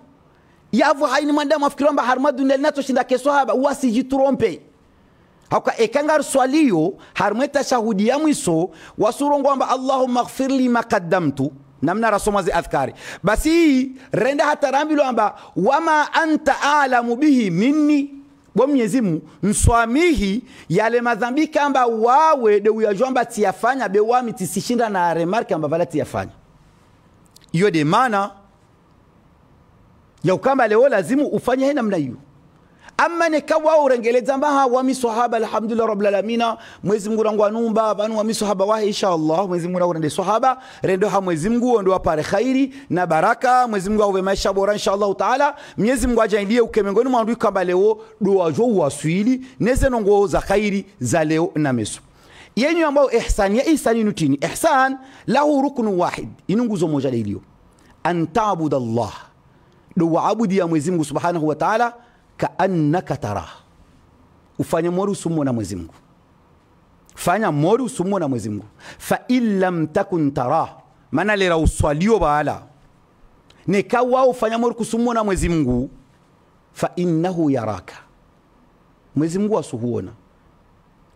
Yavo haini mwanadamu afikiri kwamba harma dunia linatoshinda ke swahaba wasijitrompe hauka ekangar swaliyo harmeta tashahudi ya mwiso wasurongo kwamba allahumma ighfir li ma qaddamtu. Namna rasoma zi adhkari. Basi renda hata rambilo amba wama anta alamu bihi minni bo mwenyezi Mungu nswamihi yale madhambi kamba wawe de uyajwamba tiyafanya be wami tisishinda na remarke amba vala tiyafanya. Iyo de maana ya ukamba leo lazimu ufanye namna hiyo ama nekawa urengeleza mbaha wa miswahaba alhamdulillah rabbil alamin mwezi mungu rangu anumba banu wa sahaba wa inshallah mwezi mungu rende sahaba rendo ha mwezi mungu ndo apare khairi na baraka. Mwezi mungu awe maisha bora inshallah taala. Mwezi mungu ajalie ukemengoni mwandu kamba leo dua jo waswili neze nongo za khairi za leo na meso yenyu ambao ihsan ya ihsan nutini ihsan lahu ruknu wahid. Inunguzo moja leo. An ta'budu dua abudi ya mwezi mungu subhanahu wa ta'ala kaannaka tarah ufanye mori usummo na mwezi mungu. Fanya mori usummo na mwezi mungu. Fa in lam takun tarah mana lera uswalio baala. Neka ufanya fanya mori kusumona mwezi mungu. Fa innahu yaraka. Mwezi mungu asuhuona.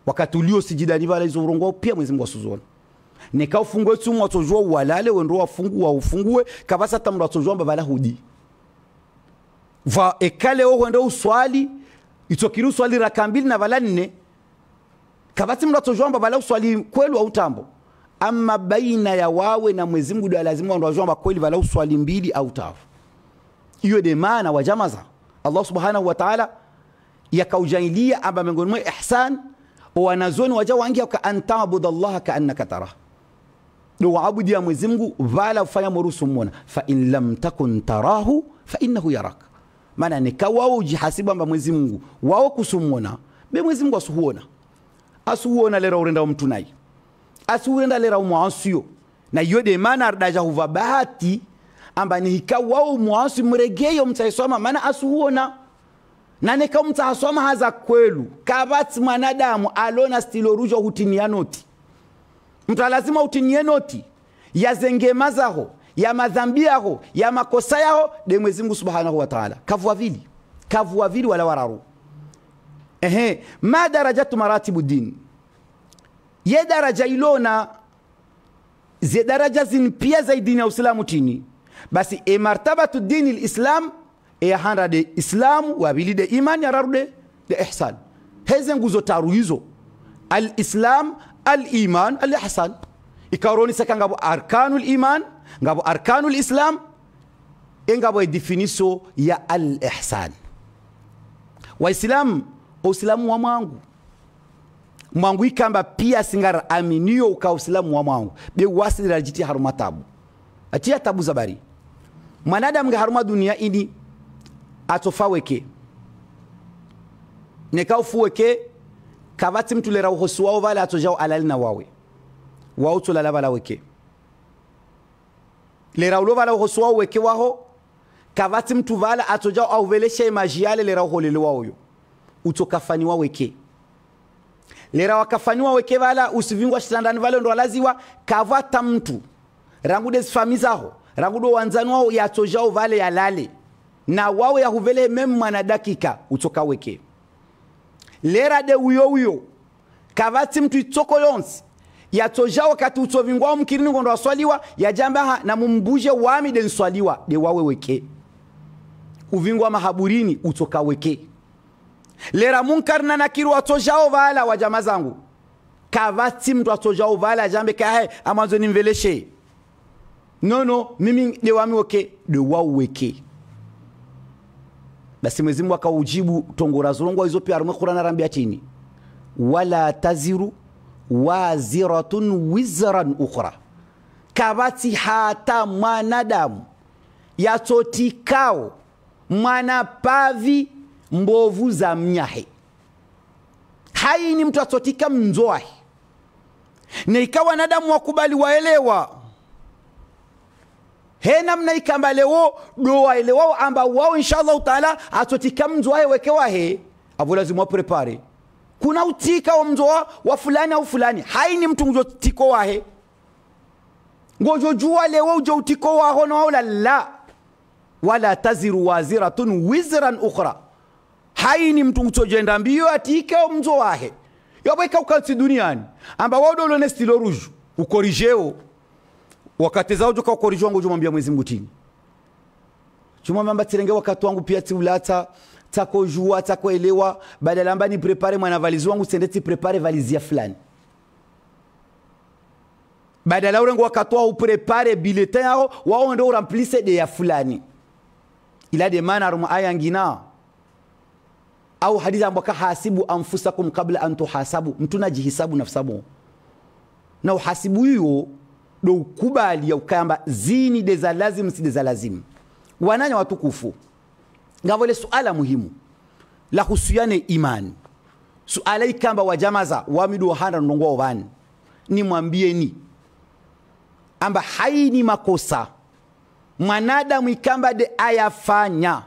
Wakati ulio sijidani bala hizo urongo pia mwezi mungu asuzuona neka ufungue tsumu watojua walale wendo wafungu wa ufungue kabasa tamra watojua mbabala hudi va ekale o wendo uswali itokiri uswali raka mbili na vala nne. Kabati mndo atojua vala uswali kwelu au tambo ama baina ya wawe na mwezi mungu dwa lazima wandu wajwamba kweli vala uswali mbili au tavu iyo de maana wajamaza Allah subhanahu wa ta'ala yakaujailia amba miongoni mwe ihsan wanazoni waja wangi ka antabuda allaha ka annaka tarahu. Do waabudi ya Mwenyezi Mungu vala ufanya morusu mwona fa in lam takun tarahu fa innahu yaraka maana ni kawao ujihasibu amba Mwenyezi Mungu wao kusumona be Mwenyezi Mungu asuhuona. Asuhuona lera urenda mtu nai. Asuhuenda lera umwansio na iyo de maana ardaja huva bahati amba ni kawa wao mwasi mregeyo mtaisoma maana asuhuona. Na nika mtasoma haza kwelu kabati mwanadamu alona stilo rujo hutinia noti. Mtu lazima utinie noti yazengemazaho zengema zaho ya madhambi yako ya makosa yao de Mwenyezi Mungu Subhanahu wa Ta'ala. Kavua vili kavua vili wala wararu. Ehe ma darajatu maratibu din. Ye daraja ilona ze daraja zin pia za dini ya Uislamu tini. Basi e martabatu dini lislam e handa de islam wa vili de iman yararude de ihsan. Heze nguzo taru hizo. Alislam aliman alihsan. Ikaroni sakangabo arkanul iman ngabo arkanul islam e ngabo e definiso ya al ihsan waislam uislamu wa mwangu. Mwangu ikamba pia singara aminio uka uislamu wa mwangu. Be wasilira jiti haruma tabu. Atia tabu zabari. Mwanadamu nga haruma dunia ini atofaweke. Nekaufuweke kavati mtu lera uhosi wao vale atojao alali na wawe. Wao tulala vala weke lera ulo vala uhosi wao weke waho kavati mtu vala atoja au veleshe maji yale lera uholele wao yo. Utokafaniwa weke. Lera wakafaniwa weke vala usivingwa shitandani vale ndo alaziwa kavata mtu rangu des famisa zaho rangu do wanzani wao yatojao vale yalale na wawe yahuvele meme mwana dakika utoka weke. Lera de uyo uyo. Kavati mtu itoko yonsi yatoja wakati utovingwao mkirini ngondo waswaliwa yajambaha na mumbuje wami den swaliwa de wawe weke. Uvingwa mahaburini utoka weke. Lera munkar na nakiru watojao vala wa jama zangu. Kavati mtu atojao vala jambe kahe mveleshe. Nimveleshe nono mimi de wami weke de wao weke. Basi Mwenyezi Mungu akaujibu tongora zulongwa hizo pia arume Qur'an arambia chini. Wala taziru waziratun wizran ukhra. Kabati hata mwanadamu yatotikao mwanapavi mbovu za mnyahe. Hai ni mtu atotika mnzoahi na ikawa wanadamu wakubali waelewa. He namna ikamba lewo do waelewao amba wao inshallah taala atotika mnzwahe wekewahe. Weke wahe avo lazima waprepare kuna utika wa mzo wa fulani au fulani. Haini mtu mjo tiko wahe. Ngojo jua lewe ujo utiko waho na wala la. Wala taziru waziratun wizran ukhra. Haini mtu mtojenda mbio atike wa mzo wahe. Yabweka ukansi duniani. Amba wado lone ne stilo ruju. Ukorijeo. Wakati zao joka ukoriji wangu jumwambia mwezi mgutini tini jumwambia mba tirenge wakati wangu pia tiulata tako jua tako elewa badala amba ni prepare mwana valizi wangu sende ti prepare valizi ya fulani. Badala urengo wakatoa uprepare bulletin yao wao ndo uramplise de ya fulani. Ila de mana rumu aya ngina. Au hadithi ambaka hasibu anfusakum kabla an tuhasabu. Mtu najihisabu nafsabu. Na uhasibu hiyo do ukubali ya ukamba zini deza lazim si deza lazim. Wananya watukufu ngavole suala muhimu la husiane imani. Suala ikamba wajamaza wamidu wahanda ndongo wani nimwambieni amba haini makosa. Mwanadamu ikamba de ayafanya.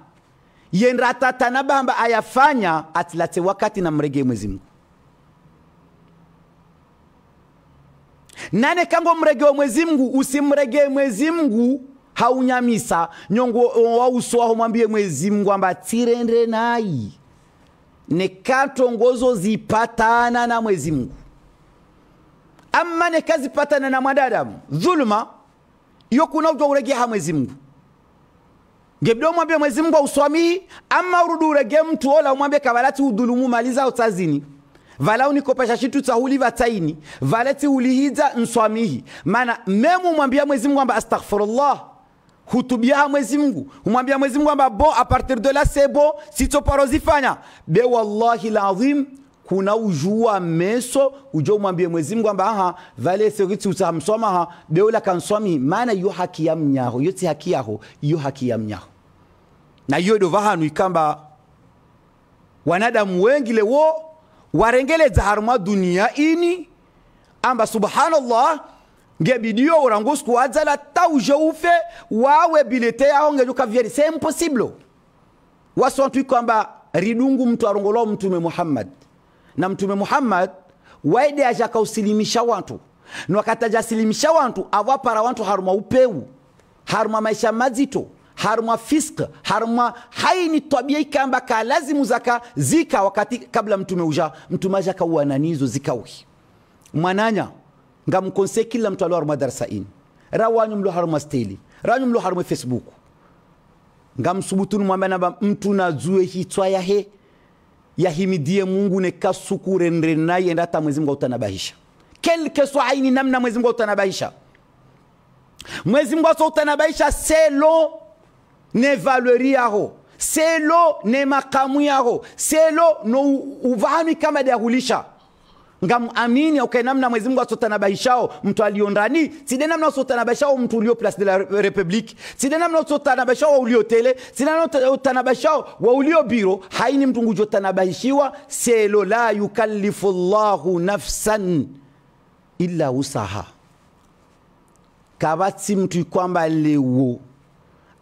Yenratatana bamba ayafanya atilate wakati na mrege mwezi Mungu nane kango mregee Mwezi Mungu usimregee Mwezi Mungu haunyamisa. Nyongo wauswaho mwambie mwezi mungu amba tirende nai. Nekatongozo zipatana na mwezi mungu. Ama nekazipatana na mwanadamu. Dhuluma iyo kuna utwa uregeha mwezi mungu. Ngebdo mwambie mwezi mungu auswamihi ama urudu urege mtu ola umwambie kavalati udhulumu maliza utazini. Vala unikopesha shitu tsahuli vataini valeti ulihiza nswamihi. Mana memu mwambia mwezi mungu amba astaghfirullah hutubiaha mwezi mungu. Humwambia mwezi mungu amba bo a partir de la c'est bon sitoparozifanya be wallahi lazim kuna ujua meso ujo mwambie mwezi mungu amba aha vale seriti be beula kansomi maana yu haki ya mnyaho yote haki yaho yu haki ya mnyaho. Na iyo dova vahanu ikamba wanadamu wengi lewo warengeleza haruma dunia ini amba subhanallah ngebidio urangusku skuwadzala tauje ufe wawe bilete yaho ngejuka vyeri. C'est impossible. Wasontu kwamba ridungu mtu arongoloa mtume muhammad. Na mtume muhammad waide ajakausilimisa wantu. Nwakatajasilimisha wantu awapara wantu haruma upeu haruma maisha mazito haruma fisk haruma haini tabia ikamba ka lazimu zaka zika wakati kabla mtume uja. Mtume zikawi. kauananizo zikawi mwananya ngamkonse kila mtu haruma darasa ini. Rawanyu mlo haruma steli. Ranyu mlo haruma facebook. Ngamsubutunu mwambia namba mtu nazue hitwa yahe yahimidie mungu nekasukurendre naye enda hata mwezi mungu autanabahisha quelque soit aini namna mwezi mungu autanabahisha mwezi mungu utanabahisha selo ne valeri yaho. Selo ne makamu yaho. Selo no uvani kama dahulisha ngamamini okay, namna mwezi mungu asotanabaishao mtu aliondani side namna asotanabaishao mtu ulio place de la republique. Side namna asotanabaishao wa ulio tele. Side namna asotanabaishao wa ulio biro. Haini mtu ngujo tanabaishiwa selo la yukallifu Allahu nafsan illa usaha kabatsi mtu kwamba lewo.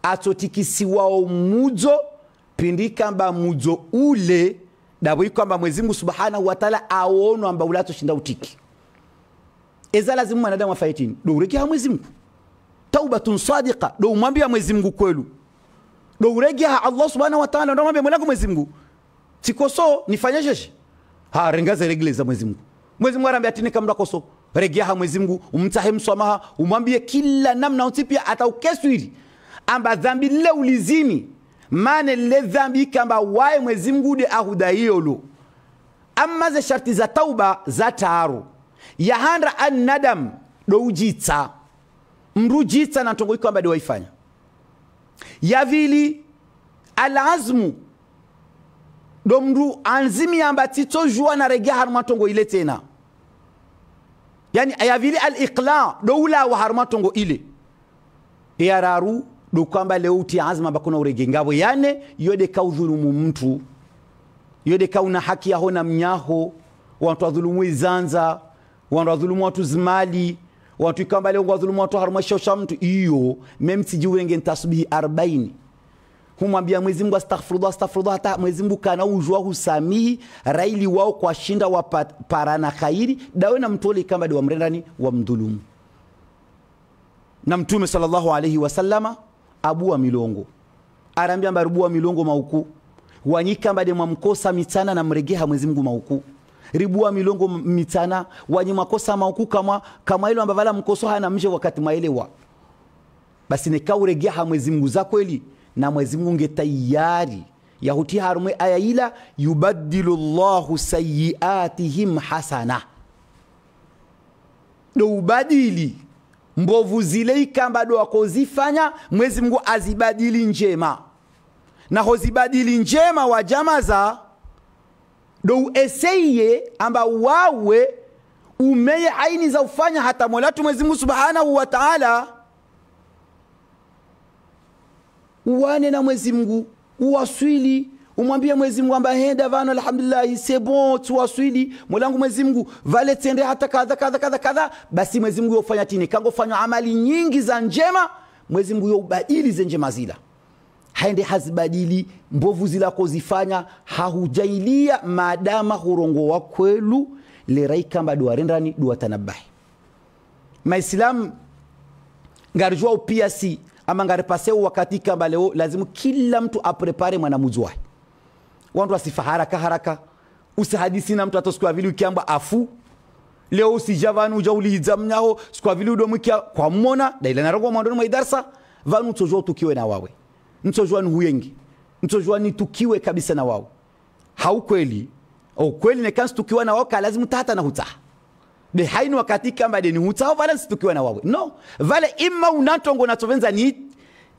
Atotikisiwao mudzo pindi kamba mudzo ule davo kwamba Mwenyezi mungu subhanahu wa Ta'ala aono amba ulato shinda utiki. Eza lazimu mwanadamu afaye tini douregeha Mwenyezi mungu. Taubatun sadiqa. Doumwambia Mwenyezi mungu kwelu. Ha allah subhanahu wa Ta'ala. Ndo mwambia mwanangu Mwenyezi mungu. Tikoso nifanye sheshe ha rengaze regle za Mwenyezi mungu. Mwenyezi mungu anambia tini ndakoso. koso. Ha Mwenyezi mungu umtahe msamaha umwambie kila namna untipia ataukeswiri amba dhambi lile ulizimi mane le dhambi kamba waye mwezi mgude ahudayiyolo amma ze sharti za tauba za taaru. Yahanda annadam do mrujitsa mndu jitsa na ntongo ikwamba de waifanya. Yavili alazmu do mndu anzimi amba titojua na regea haruma tongo ile tena. Yani yavili aliqla do ulawa haruma tongo ile. Yararu do kwamba leo uti azma bakuna urege ngabo yane yode kaudhulumu mtu. Yode kauna haki yaho na mnyaho. Wantu wadhulumu izanza. Wantu wadhulumu watu zimali. Wantu ikamba leo wadhulumu watu haruma shosha mtu. Iyo memsiji urenge ntasubihi 40 humwambia Mwenyezi mungu astaghfirullah astaghfirullah hata Mwenyezi mungu kana ujua husamihi raili wao kwa shinda wa parana khairi. Dawe na mtoli kama de wamrendani wa mdhulumu. Na mtume sallallahu alaihi wasallama abua milongo. Arambia mbarubua milongo mauku. Wanyikamba de mwamkosa mitana na mregeha mwezi mungu mauku. Ribua milongo mitana wanyi makosa mauku kama kama ile ambavala mkoso hana mje wakati maelewa basi nekauregeha mwezi mungu za kweli na mwezi mungu nge tayari yahuti harumwe aya ila yubaddilu llahu sayiatihim hasana. Do ubadili mbovu zile ikamba do akozifanya mwezi mungu azibadili njema. Na hozibadili njema wa jamaza do eseye amba wawe umeye aini za ufanya hata molatu mwezi mungu subhanahu wa taala. Uwane na mwezi mungu uwaswili umwambie mwezi mungu amba henda vano alhamdulillah c'est bon tuwaswili mwelangu mwezi mungu vale tende hata kadha kadha kadha kadha. Basi mwezi mungu yofanya tini. Kango fanya amali nyingi za njema. Mwezi mungu yobadili ze njema zila. Haende hazibadili mbovu zila kozifanya hahujailia madama hurongo wa kwelu. Lerai kamba duwarendani duwatanabahi maislamu ngarijwao pia si ama ngaripaseu wakati kamba leo lazimu kila mtu aprepare mwanamuzi wahe wantu asifa haraka usihadisi na mtu atosikia vile ukiamba afu. Leo usija vanu uja ulihiza mnyaho sikwa vile udo mwikia kwa mmona daila narogwa mwandoni mwa idarsa. Vanu nsojua tukiwe na wawe. Nsojua ni huyengi. Nsojua ni tukiwe kabisa na wawe. Haukweli ukweli nekansi tukiwa na wao kalazimu tata na hutaha. Be haini wakati kamba de ni hutao vala situkiwa na wawe. No. Vale imma unantongo natovenza ni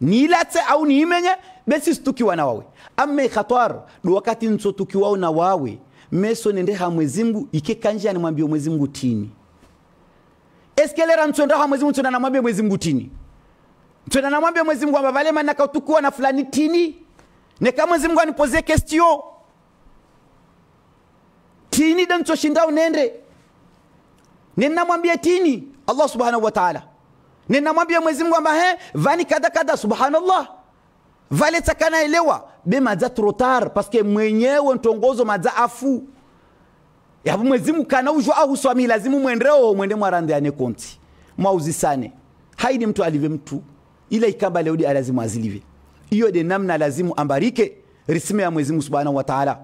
niilatse au niimenye besi situkiwa na wawe. Amme khatwar du wakati nso tukiwao na wawe. Meso nende ha mwezi Mungu ike kanja ni mwambie mwezi Mungu tini. Eskelera ntsonda ha mwezi Mungu tsonda na mwambie mwezi Mungu tini. Tsonda namwambia mwezi Mungu amba vale manaka kautukiwa na fulani tini. Ne kama mwezi Mungu anipozie question tini dan shindao nende ninamwambia tini. Allah subhanahu wa ta'ala ninamwambia Mwenyezi Mungu kwamba he vani kada kada subhanallah. Vale takana elewa be madza trotar paske mwenyewe ntongozo madza afu yapo Mwenyezi Mungu kana ujo au swami lazimu mwendeo mwende mwarande ane konti. Mwauzisane. Haidi mtu alive mtu. Ila ikamba leudi alazimu azilive. Hiyo de namna lazimu ambarike risime ya Mwenyezi Mungu subhanahu wa ta'ala.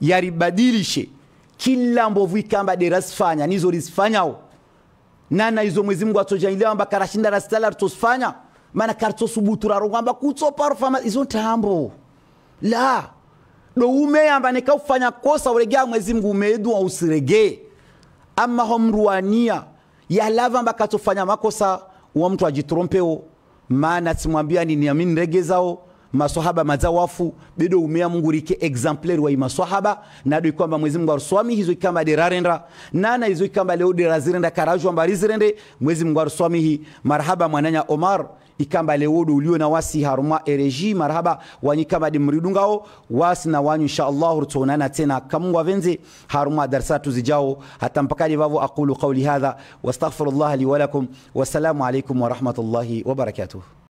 Yaribadilishe. Kila mbovu ikamba de rasfanya nizo risfanyao nana izo mwezi Mungu atojailiwa amba karashinda na stala ritosfanya mana karto subutura rongamba kutso parfama izo tambo la do ume amba neka ufanya kosa uregea mwezi Mungu umedu au usirege. Ama homruania ya lava amba katofanya makosa uwa mtu ajitrompeo maana simwambia ni niamini regezao zao maswahaba mazawafu bedo umea mungu rike exemplaire wa maswahaba nado kwamba mwezi mungu aruswami hizo ikamba de rarenda nana hizo ikamba leo de razirenda karajwa mbarizirende mwezi mungu aruswami hi marhaba mwananya omar ikamba leo do ulio na wasi haruma ereji marhaba wanyi kama de mridungao wasi na wanyu insha Allah rutonana tena. Kamungu avenze haruma darasa tuzijao. Hata mpaka vavo aqulu qawli hadha wastaghfirullah li wa lakum wassalamu alaykum wa rahmatullahi wa barakatuh